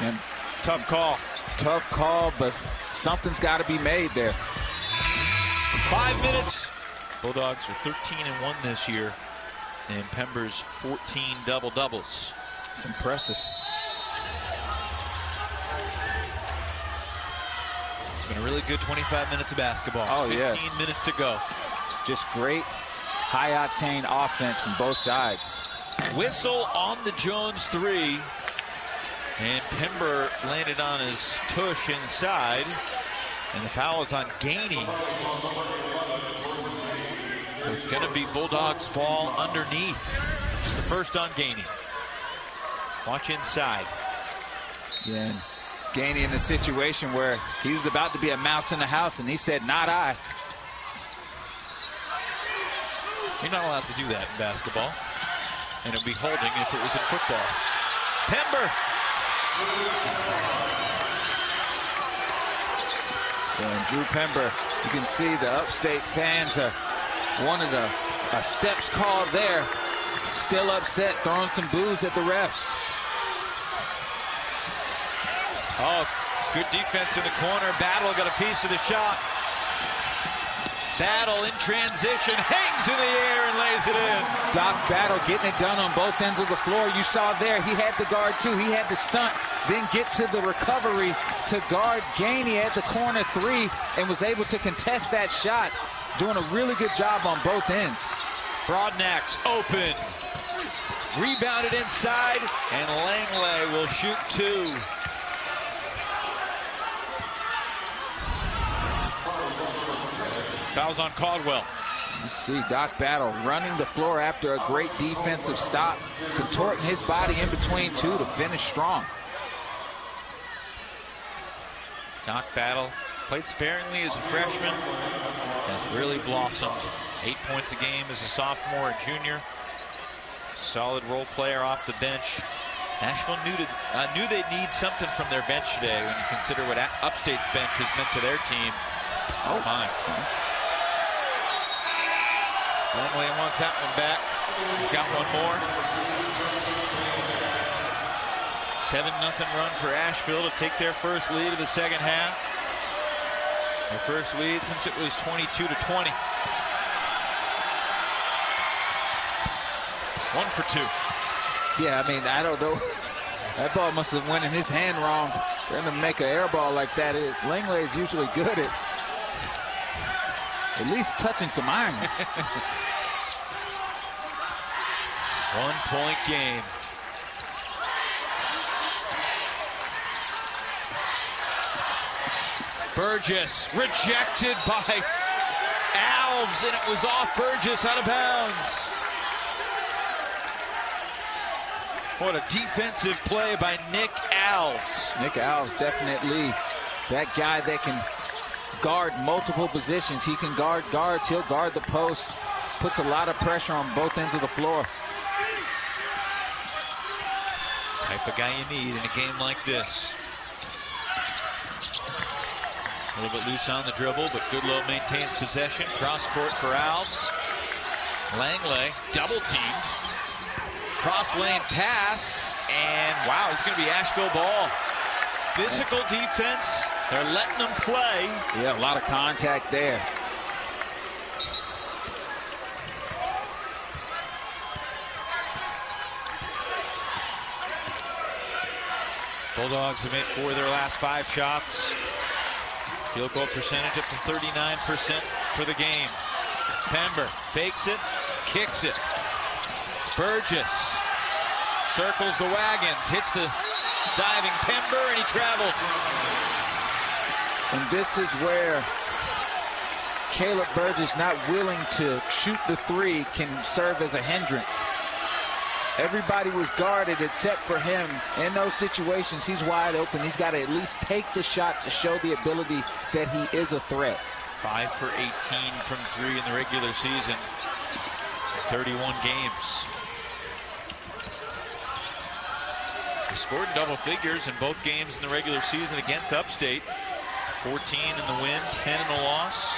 And Tough call. tough call, but something's got to be made there. Five minutes. Bulldogs are 13 and 1 this year. And Pember's 14 double doubles. It's impressive. It's been a really good 25 minutes of basketball. Oh, 15 yeah. minutes to go. Just great high octane offense from both sides. Whistle on the Jones three. And Pember landed on his tush inside. And the foul is on Gainey. So it's going to be Bulldogs ball underneath. It's the first on Gainey. Watch inside. Yeah, and Gainey in a situation where he was about to be a mouse in the house, and he said, not I. You're not allowed to do that in basketball. And it'd be holding if it was in football. Pember. And Drew Pember, you can see the upstate fans are wanted a, a steps called there. Still upset, throwing some boos at the refs. Oh, good defense in the corner. Battle got a piece of the shot. Battle in transition, hangs in the air and lays it in. Doc Battle getting it done on both ends of the floor. You saw there, he had the guard too. He had the stunt, then get to the recovery to guard Gainey at the corner three and was able to contest that shot. Doing a really good job on both ends. Broadnax open. Rebounded inside, and Langley will shoot two. Fouls on Caldwell. You see Doc Battle running the floor after a great defensive stop, contorting his body in between two to finish strong. Doc Battle played sparingly as a freshman, has really blossomed. Eight points a game as a sophomore and junior. Solid role player off the bench. Nashville knew, to, uh, knew they'd need something from their bench today when you consider what Upstate's bench has meant to their team. Oh, my. Langley wants that one back. He's got one more. 7 nothing run for Asheville to take their first lead of the second half. Their first lead since it was 22 to 20. One for two. Yeah, I mean, I don't know. That ball must have went in his hand wrong. For him to make an air ball like that, Langley is usually good at at least touching some iron. One point game. Burgess rejected by Alves, and it was off Burgess out of bounds. What a defensive play by Nick Alves. Nick Alves definitely that guy that can guard multiple positions. He can guard guards. He'll guard the post. Puts a lot of pressure on both ends of the floor. Type of guy you need in a game like this. A little bit loose on the dribble, but Goodloe maintains possession. Cross court for Alves. Langley double teamed. Cross lane pass, and wow, it's going to be Asheville ball. Physical defense. They're letting them play. Yeah, a lot of contact there. Bulldogs have made four of their last five shots. Field goal percentage up to 39% for the game. Pember fakes it, kicks it. Burgess circles the wagons, hits the diving Pember, and he travels. And this is where Caleb Burgess not willing to shoot the three can serve as a hindrance. Everybody was guarded except for him. In those situations, he's wide open. He's got to at least take the shot to show the ability that he is a threat. Five for 18 from three in the regular season. 31 games. He scored double figures in both games in the regular season against Upstate. 14 in the win, 10 in the loss.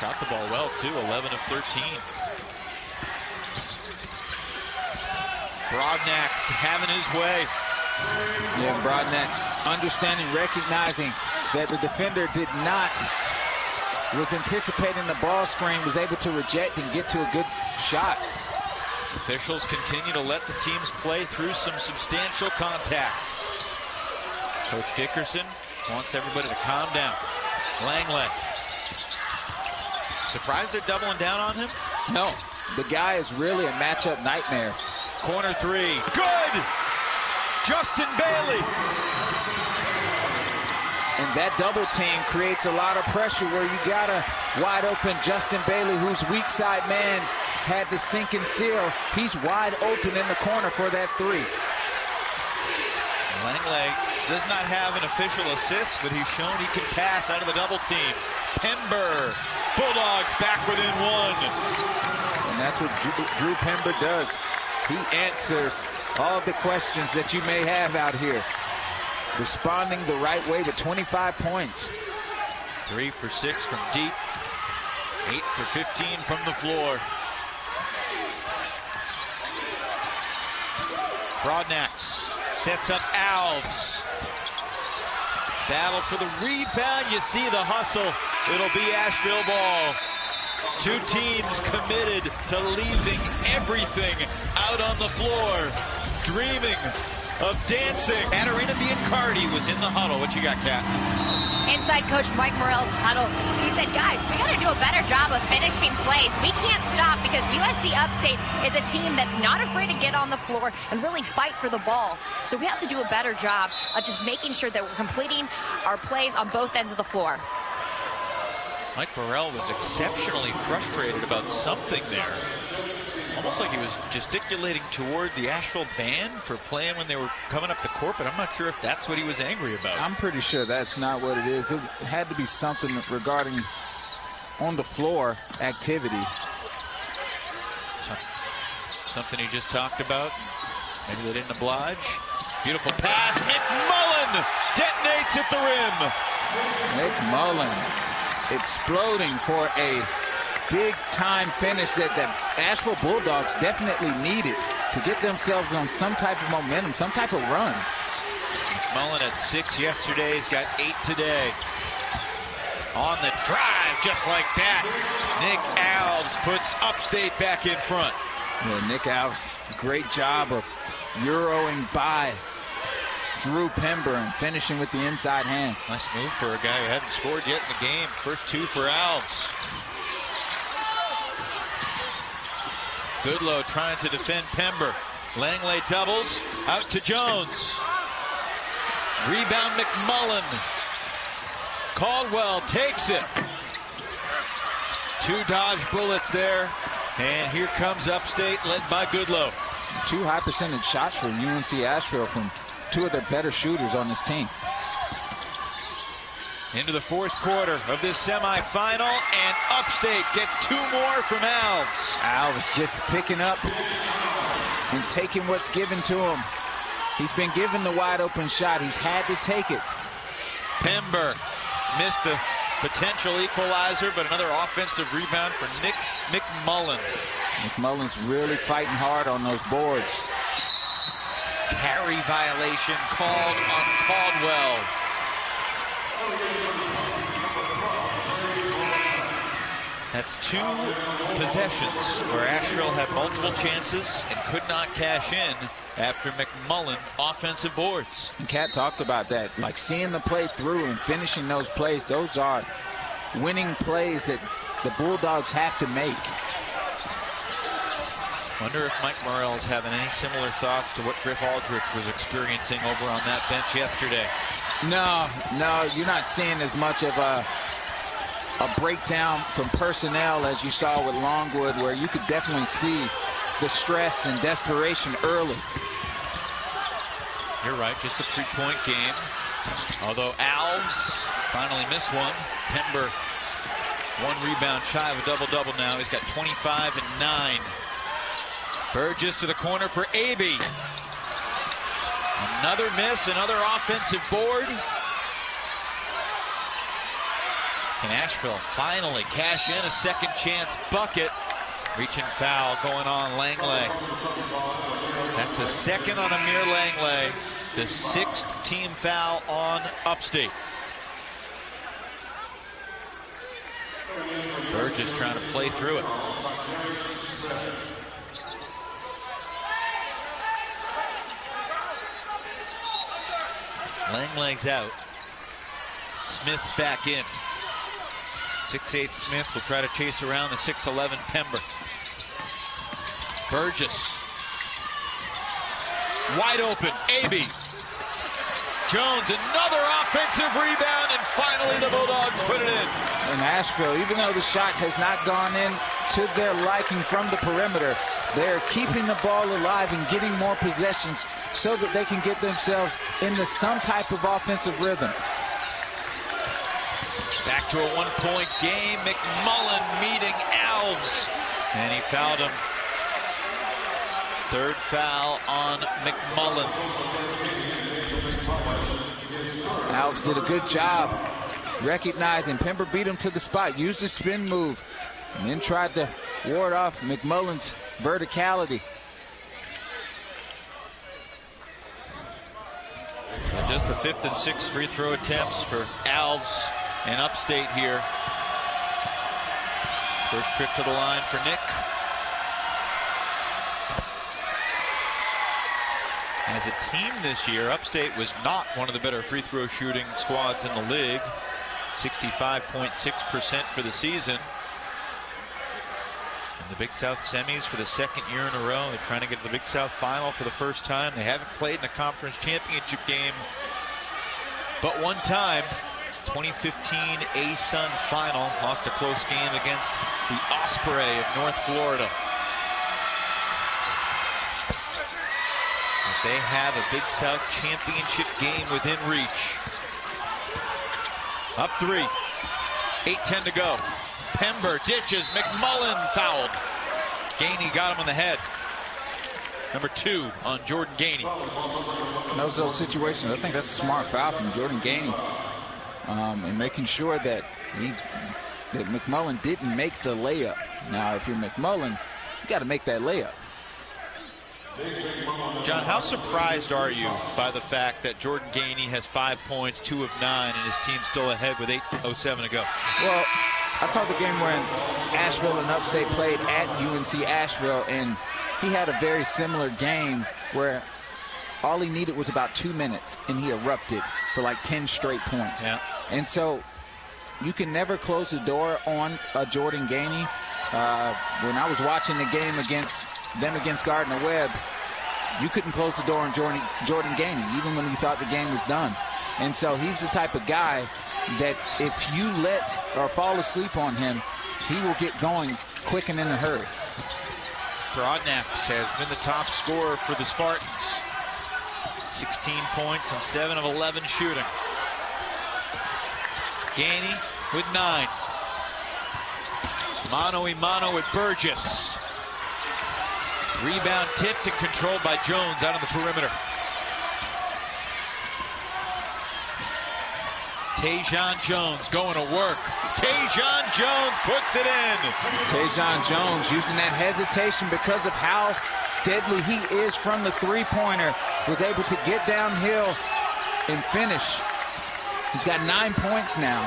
Shot the ball well, too, 11 of 13. Broadnax having his way. Yeah, Broadnax understanding, recognizing that the defender did not, was anticipating the ball screen, was able to reject and get to a good shot. Officials continue to let the teams play through some substantial contact. Coach Dickerson wants everybody to calm down. Langley. Surprised they're doubling down on him? No, the guy is really a matchup nightmare. Corner three. Good! Justin Bailey. And that double team creates a lot of pressure where you got a wide open Justin Bailey, whose weak side man had the sink and seal. He's wide open in the corner for that three. Langley does not have an official assist, but he's shown he can pass out of the double team. Pember. Bulldogs back within one. And that's what Drew, Pember does. He answers all the questions that you may have out here. Responding the right way to 25 points. Three for six from deep. Eight for 15 from the floor. Broadnax sets up Alves. Battle for the rebound. You see the hustle. It'll be Asheville ball. Two teams committed to leaving everything out on the floor. Dreaming of dancing. Katarina Biancardi was in the huddle. What you got, Kat? Inside coach Mike Morrell's huddle, he said, guys, we got to do a better job of finishing plays. We can't stop because USC Upstate is a team that's not afraid to get on the floor and really fight for the ball. So we have to do a better job of just making sure that we're completing our plays on both ends of the floor. Mike Morrell was exceptionally frustrated about something there. Almost like he was gesticulating toward the Asheville band for playing when they were coming up the court, but I'm not sure if that's what he was angry about. I'm pretty sure that's not what it is. It had to be something regarding on the floor activity. Something he just talked about. Maybe they didn't oblige. Beautiful pass. McMullen detonates at the rim. McMullen exploding for a big time finish that the Asheville Bulldogs definitely needed to get themselves on some type of momentum, some type of run. McMullen at six yesterday. He's got eight today. On the drive, just like that. Nick Alves puts Upstate back in front. Yeah, Nick Alves, great job of Euroing by Drew Pember and finishing with the inside hand. Nice move for a guy who hadn't scored yet in the game. First two for Alves. Goodloe trying to defend Pember. Langley doubles. Out to Jones. Rebound McMullen. Caldwell takes it. Two dodge bullets there. And here comes Upstate led by Goodloe. Two high percentage shots for UNC Asheville from two of their better shooters on this team. Into the fourth quarter of this semifinal, and Upstate gets two more from Alves. Alves just picking up and taking what's given to him. He's been given the wide open shot. He's had to take it. Pember missed the potential equalizer, but another offensive rebound for Nick McMullen. McMullen's really fighting hard on those boards. Carry violation called on Caldwell. That's two possessions where Asheville had multiple chances and could not cash in after McMullen offensive boards. And Cat talked about that, like seeing the play through and finishing those plays. Those are winning plays that the Bulldogs have to make. Wonder if Mike Morrell's having any similar thoughts to what Griff Aldrich was experiencing over on that bench yesterday. No, no, you're not seeing as much of a a breakdown from personnel as you saw with Longwood, where you could definitely see the stress and desperation early. You're right, just a three-point game. Although Alves finally missed one. Pember one rebound shy of a double-double now. He's got 25 and 9. Burgess to the corner for Abee. Another miss, another offensive board. Can Asheville finally cash in a second chance bucket? Reaching foul going on Langley. That's the second on Amir Langley. The sixth team foul on Upstate. Burgess trying to play through it. Langley's out. Smith's back in. 6'8 Smith will try to chase around the 6'11 Pember. Burgess. Wide open. Abee. Jones, another offensive rebound, and finally the Bulldogs put it in. In Asheville, even though the shot has not gone in to their liking from the perimeter, they're keeping the ball alive and getting more possessions so that they can get themselves into some type of offensive rhythm. Back to a one-point game. McMullen meeting Alves. And he fouled him. Third foul on McMullen. Alves did a good job recognizing Pember beat him to the spot, used the spin move, and then tried to ward off McMullen's verticality. Just the fifth and sixth free throw attempts for Alves and Upstate here. First trip to the line for Nick. As a team this year, Upstate was not one of the better free throw shooting squads in the league. 65.6% for the season. The Big South semis for the second year in a row. They're trying to get to the Big South final for the first time. They haven't played in a conference championship game but one time. 2015 ASUN final. Lost a close game against the Osprey of North Florida. But they have a Big South championship game within reach. Up three. 8-10 to go. Pember dishes. McMullen fouled. Gainey got him on the head. Number two on Jordan Gainey. Those those situations. I think that's a smart foul from Jordan Gainey. Um, and making sure that he that McMullen didn't make the layup. Now, if you're McMullen, you got to make that layup. John, how surprised are you by the fact that Jordan Gainey has five points, two of nine, and his team's still ahead with 8.07 to go? Well, I called the game when Asheville and Upstate played at UNC Asheville, and he had a very similar game where all he needed was about two minutes, and he erupted for like 10 straight points. Yeah. And so you can never close the door on a Jordan Gainey. Uh, when I was watching the game against them against Gardner Webb, you couldn't close the door on Jordan, Jordan Gainey, even when you thought the game was done. And so he's the type of guy that if you let or fall asleep on him, he will get going quick and in a hurry. Broadnax has been the top scorer for the Spartans. 16 points and 7 of 11 shooting. Gainey with 9. Mano a mano with Burgess. Rebound tipped and controlled by Jones out on the perimeter. Tajion Jones going to work. Tajion Jones puts it in. Tajion Jones using that hesitation because of how deadly he is from the three-pointer. Was able to get downhill and finish. He's got nine points now.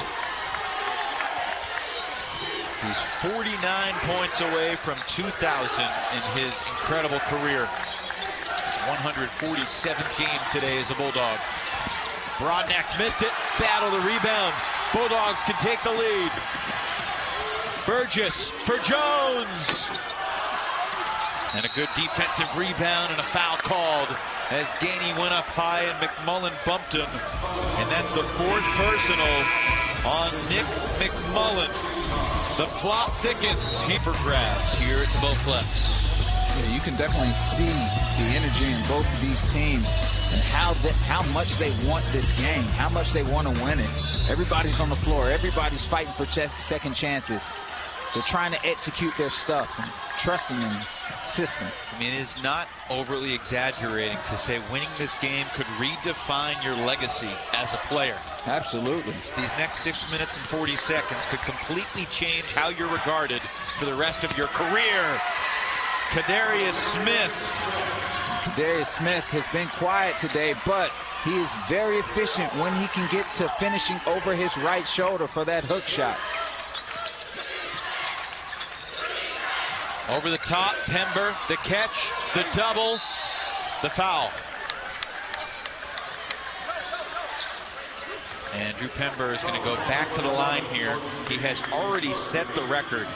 He's 49 points away from 2,000 in his incredible career. His 147th game today as a Bulldog. Broadnax missed it. Battle the rebound. Bulldogs can take the lead. Burgess for Jones. And a good defensive rebound and a foul called as Gainey went up high and McMullen bumped him. And that's the fourth personal on Nick McMullen. The plot thickens. He for grabs here at the Bowflex. Yeah, you can definitely see the energy in both of these teams how that how much they want this game, how much they want to win it. Everybody's on the floor. Everybody's fighting for ch second chances. They're trying to execute their stuff and trusting in the system. I mean, it is not overly exaggerating to say winning this game could redefine your legacy as a player. Absolutely. These next six minutes and 40 seconds could completely change how you're regarded for the rest of your career. Kadarius Smith. Kadarius Smith has been quiet today, but he is very efficient when he can get to finishing over his right shoulder for that hook shot. Over the top, Pember, the catch, the double, the foul. And Drew Pember is going to go back to the line here. He has already set the record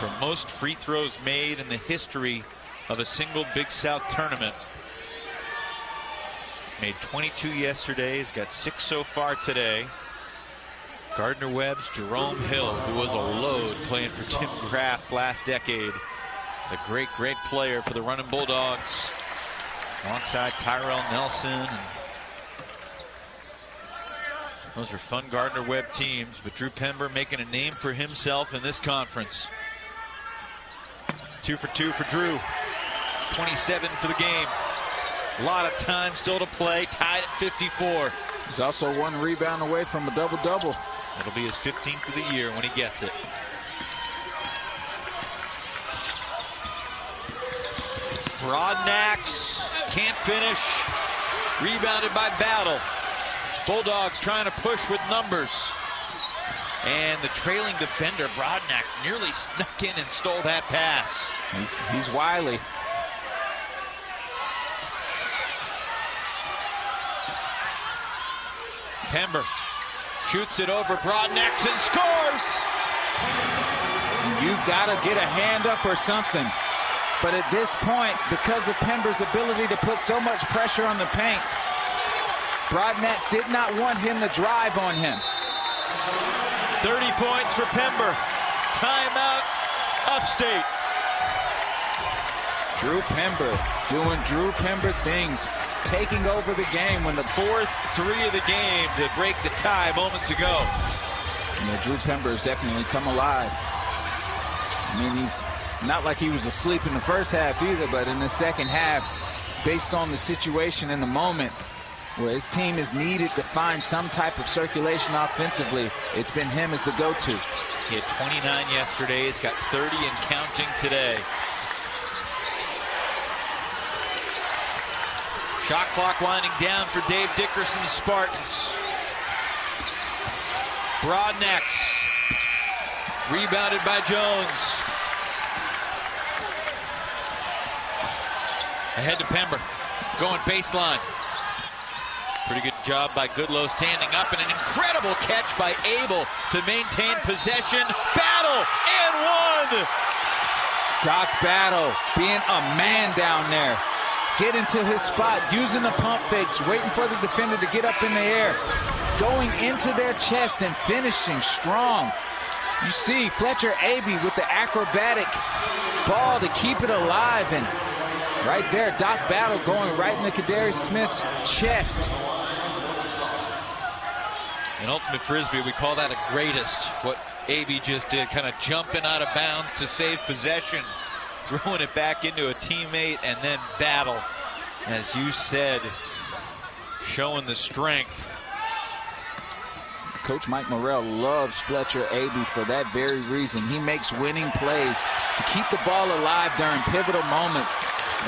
for most free throws made in the history of a single Big South tournament. Made 22 yesterday. He's got six so far today. Gardner Webb's Jerome Hill, who was a load playing for Tim Craft last decade. The great, great player for the running Bulldogs. Alongside Tyrell Nelson. Those are fun Gardner Webb teams, but Drew Pember making a name for himself in this conference. Two for two for Drew. 27 for the game. A lot of time still to play, tied at 54. He's also one rebound away from a double-double. It'll be his 15th of the year when he gets it. Broadnax can't finish. Rebounded by Battle. Bulldogs trying to push with numbers. And the trailing defender, Broadnax, nearly snuck in and stole that pass. He's, he's wily. Pember shoots it over Broadnax and scores. You've got to get a hand up or something. But at this point, because of Pember's ability to put so much pressure on the paint, Broadnax did not want him to drive on him. 30 points for Pember. Timeout, upstate. Drew Pember doing Drew Pember things, taking over the game when the fourth three of the game to break the tie moments ago. Yeah, Drew Pember has definitely come alive. I mean, he's not like he was asleep in the first half either, but in the second half, based on the situation in the moment, where his team is needed to find some type of circulation offensively, it's been him as the go-to. He had 29 yesterday. He's got 30 and counting today. Shot clock winding down for Dave Dickerson's Spartans. Broadnax. Rebounded by Jones. Ahead to Pember. Going baseline. Pretty good job by Goodloe standing up and an incredible catch by Abee to maintain possession. Battle and one. Doc Battle being a man down there. Get into his spot, using the pump fakes, waiting for the defender to get up in the air. Going into their chest and finishing strong. You see Fletcher Abee with the acrobatic ball to keep it alive. And right there, Doc Battle going right into Kadarius Smith's chest. In Ultimate Frisbee, we call that a greatest, what Abee just did, kind of jumping out of bounds to save possession, throwing it back into a teammate, and then battle, as you said, showing the strength. Coach Mike Morrell loves Fletcher Abee for that very reason. He makes winning plays to keep the ball alive during pivotal moments.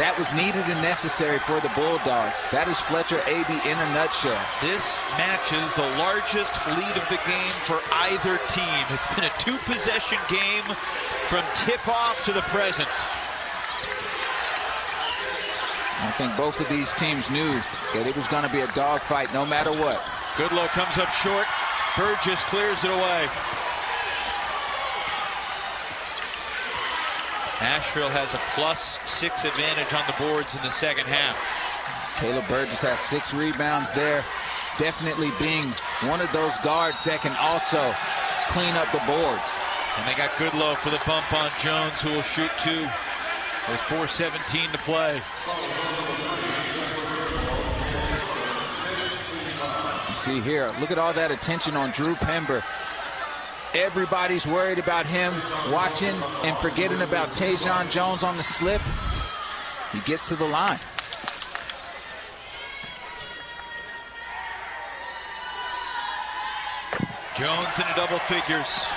That was needed and necessary for the Bulldogs. That is Fletcher Abee in a nutshell. This matches the largest lead of the game for either team. It's been a two-possession game from tip-off to the present. I think both of these teams knew that it was going to be a dogfight no matter what. Goodloe comes up short. Burgess clears it away. Asheville has a plus six advantage on the boards in the second half. Caleb Burgess has six rebounds there. Definitely being one of those guards that can also clean up the boards. And they got Goodloe for the bump on Jones, who will shoot two with 4.17 to play. You see here, look at all that attention on Drew Pember. Everybody's worried about him watching and forgetting about Tajion Jones on the slip. He gets to the line. Jones in the double figures.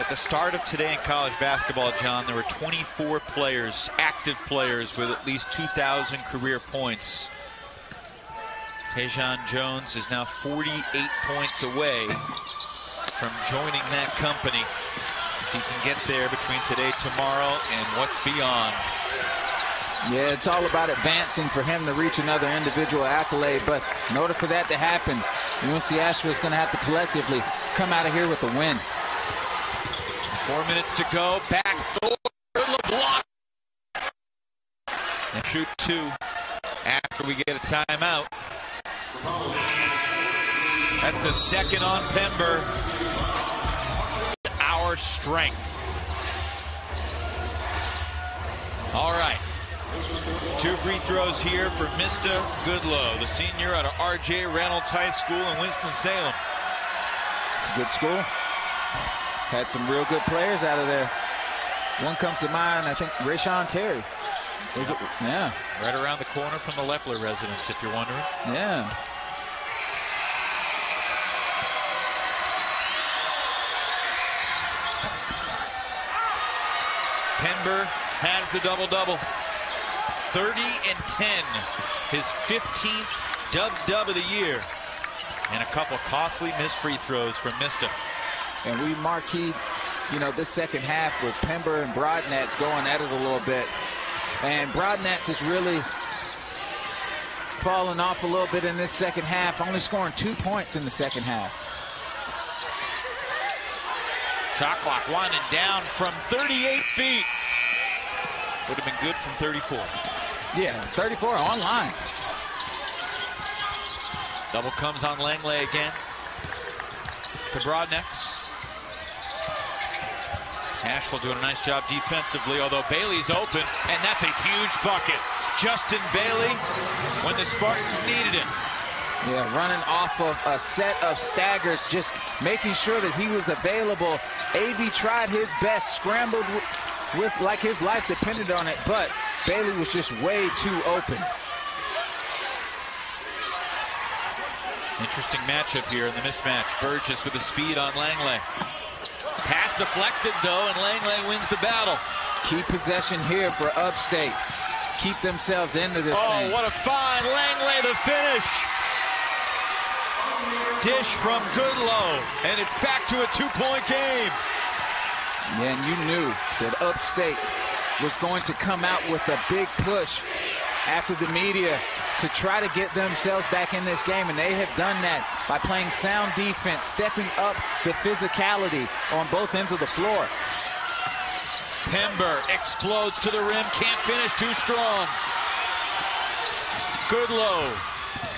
At the start of today in college basketball, John, there were 24 players, active players, with at least 2,000 career points. Tajion Jones is now 48 points away from joining that company. If he can get there between today, tomorrow, and what's beyond. Yeah, it's all about advancing for him to reach another individual accolade. But in order for that to happen, UNC Asheville is going to have to collectively come out of here with a win. Four minutes to go. Back door. Block. And shoot two after we get a timeout. That's the second on Pember. Our strength. All right. Two free throws here for Mysta Goodloe, the senior out of R.J. Reynolds High School in Winston-Salem. It's a good school. Had some real good players out of there. One comes to mind, I think, Reyshawn Terry. It, yeah. Right around the corner from the Lepler residence, if you're wondering. Yeah. Pember has the double-double. 30 and 10. His 15th dub-dub of the year. And a couple costly missed free throws from Mysta. And we marquee, you know, this second half with Pember and Broadnax going at it a little bit. And Broadnax is really falling off a little bit in this second half, only scoring two points in the second half. Shot clock winding down from 38 feet. Would have been good from 34. Yeah, 34 online. Double comes on Langley again. To Broadnax. Asheville doing a nice job defensively, although Bailey's open, and that's a huge bucket. Justin Bailey when the Spartans needed him. Yeah, running off of a set of staggers, just making sure that he was available. Abee tried his best, scrambled with, with like his life depended on it, but Bailey was just way too open. Interesting matchup here in the mismatch. Burgess with the speed on Langley. Deflected, though, and Langley wins the battle. Key possession here for Upstate. Keep themselves into this oh, thing. what a find. Langley, the finish. Dish from Goodloe, and it's back to a two-point game. Yeah, and you knew that Upstate was going to come out with a big push after the media to try to get themselves back in this game, and they have done that by playing sound defense, stepping up the physicality on both ends of the floor. Pember explodes to the rim, can't finish, too strong. Goodloe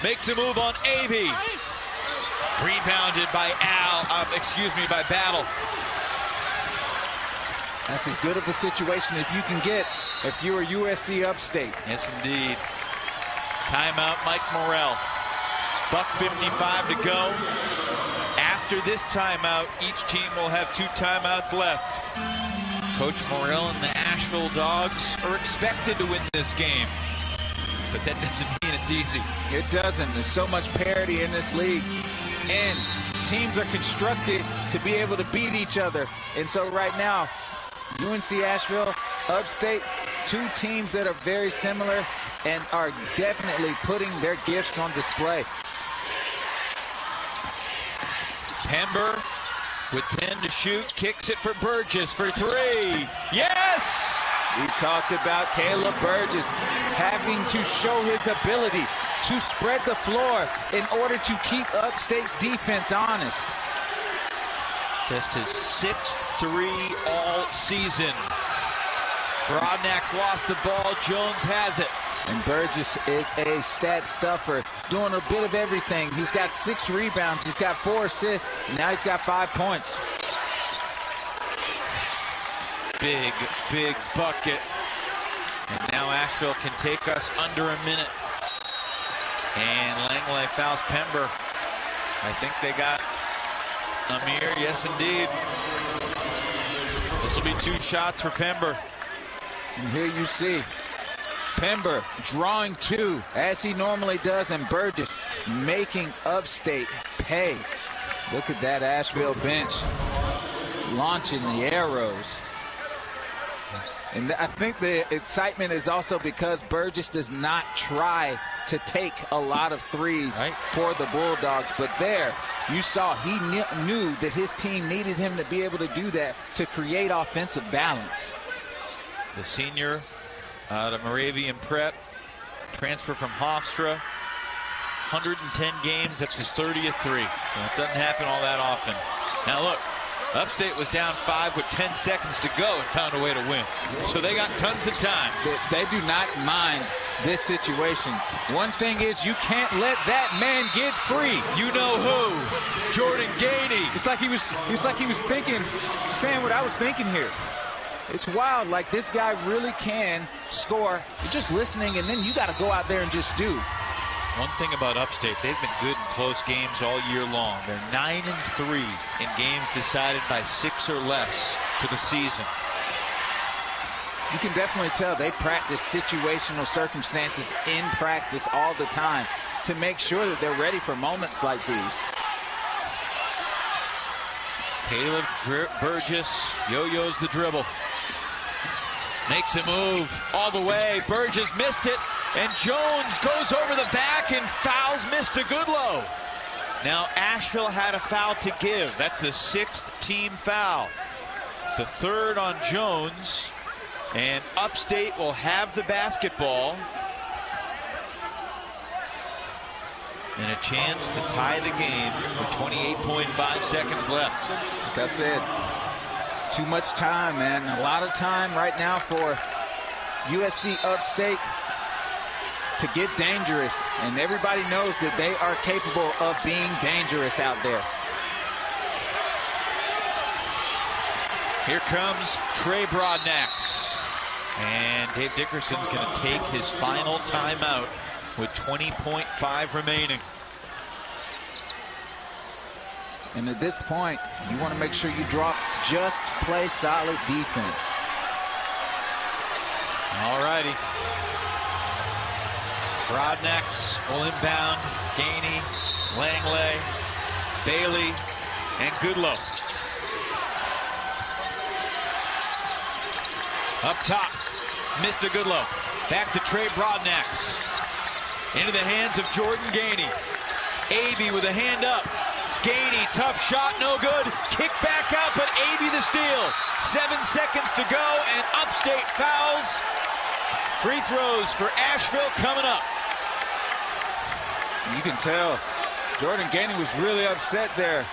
makes a move on Abee. Rebounded by Al, uh, excuse me, by Battle. That's as good of a situation if you can get if you are USC Upstate. Yes, indeed. Timeout, Mike Morrell. Buck 55 to go. After this timeout, each team will have two timeouts left. Coach Morrell and the Asheville Dogs are expected to win this game. But that doesn't mean it's easy. It doesn't. There's so much parity in this league. And Teams are constructed to be able to beat each other. And so right now, UNC Asheville, Upstate, two teams that are very similar and are definitely putting their gifts on display. Pember with 10 to shoot, kicks it for Burgess for three. Yes! We talked about Caleb Burgess having to show his ability to spread the floor in order to keep Upstate's defense honest. Just his sixth three all season. Broadnax lost the ball. Jones has it. And Burgess is a stat stuffer, doing a bit of everything. He's got six rebounds. He's got four assists. And now he's got five points. Big, big bucket. And now Asheville can take us under a minute. And Langley fouls Pember. I think they got Amir. Yes, indeed. This will be two shots for Pember. And here you see Pember drawing two, as he normally does, and Burgess making Upstate pay. Look at that Asheville bench launching the arrows. And I think the excitement is also because Burgess does not try to take a lot of threes right. for the Bulldogs. But there, you saw he knew that his team needed him to be able to do that to create offensive balance. The senior out of Moravian Prep, transfer from Hofstra. 110 games, that's his 30th three. It doesn't happen all that often. Now look, Upstate was down five with 10 seconds to go and found a way to win. So they got tons of time. They, they do not mind this situation. One thing is you can't let that man get free. You know who? Jordan Gainey. It's like he was it's like he was thinking, saying what I was thinking here. It's wild. Like this guy really can score. You're just listening, and then you got to go out there and just do. One thing about Upstate, they've been good in close games all year long. They're 9 and 3 in games decided by six or less for the season. You can definitely tell they practice situational circumstances in practice all the time to make sure that they're ready for moments like these. Caleb Burgess yo-yos the dribble. Makes a move all the way. Burgess missed it. And Jones goes over the back and fouls Mr. Goodloe. Now Asheville had a foul to give. That's the sixth team foul. It's the third on Jones. And Upstate will have the basketball. And a chance to tie the game with 28.5 seconds left. Like I said, too much time, man. A lot of time right now for USC Upstate to get dangerous. And everybody knows that they are capable of being dangerous out there. Here comes Trae Broadnax. And Dave Dickerson's going to take his final timeout with 20.5 remaining. And at this point, you want to make sure you drop just play solid defense. All righty. Broadnax will inbound. Gainey, Langley, Bailey, and Goodloe. Up top, Mr. Goodloe. Back to Trae Broadnax. Into the hands of Jordan Gainey. Abee with a hand up. Gainey, tough shot, no good. Kick back out, but Abee the steal. Seven seconds to go, and Upstate fouls. Free throws for Asheville coming up. You can tell Jordan Gainey was really upset there.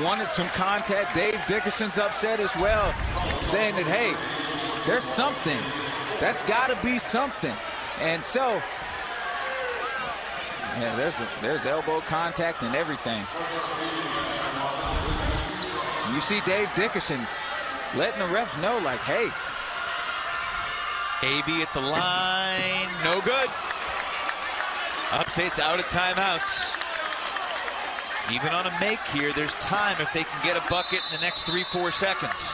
Wanted some contact. Dave Dickerson's upset as well, saying that, hey, there's something. That's got to be something. And so, yeah, there's, a, there's elbow contact and everything. You see Dave Dickerson letting the refs know, like, hey. Abee at the line. No good. Upstate's out of timeouts. Even on a make here, there's time if they can get a bucket in the next three, four seconds.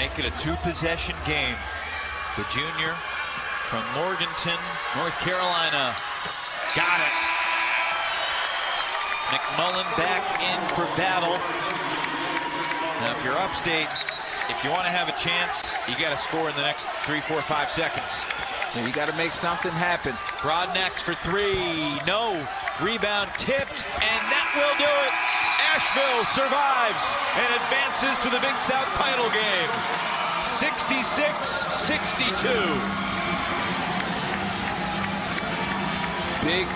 Make it a two-possession game, the junior from Morganton, North Carolina. Got it. McMullen back in for battle. Now, if you're upstate, if you want to have a chance, you got to score in the next three, four, five seconds. Yeah, you got to make something happen. Broadnax for three. No. Rebound tipped, and that will do it. Asheville survives and advances to the Big South title game. 66-62. Big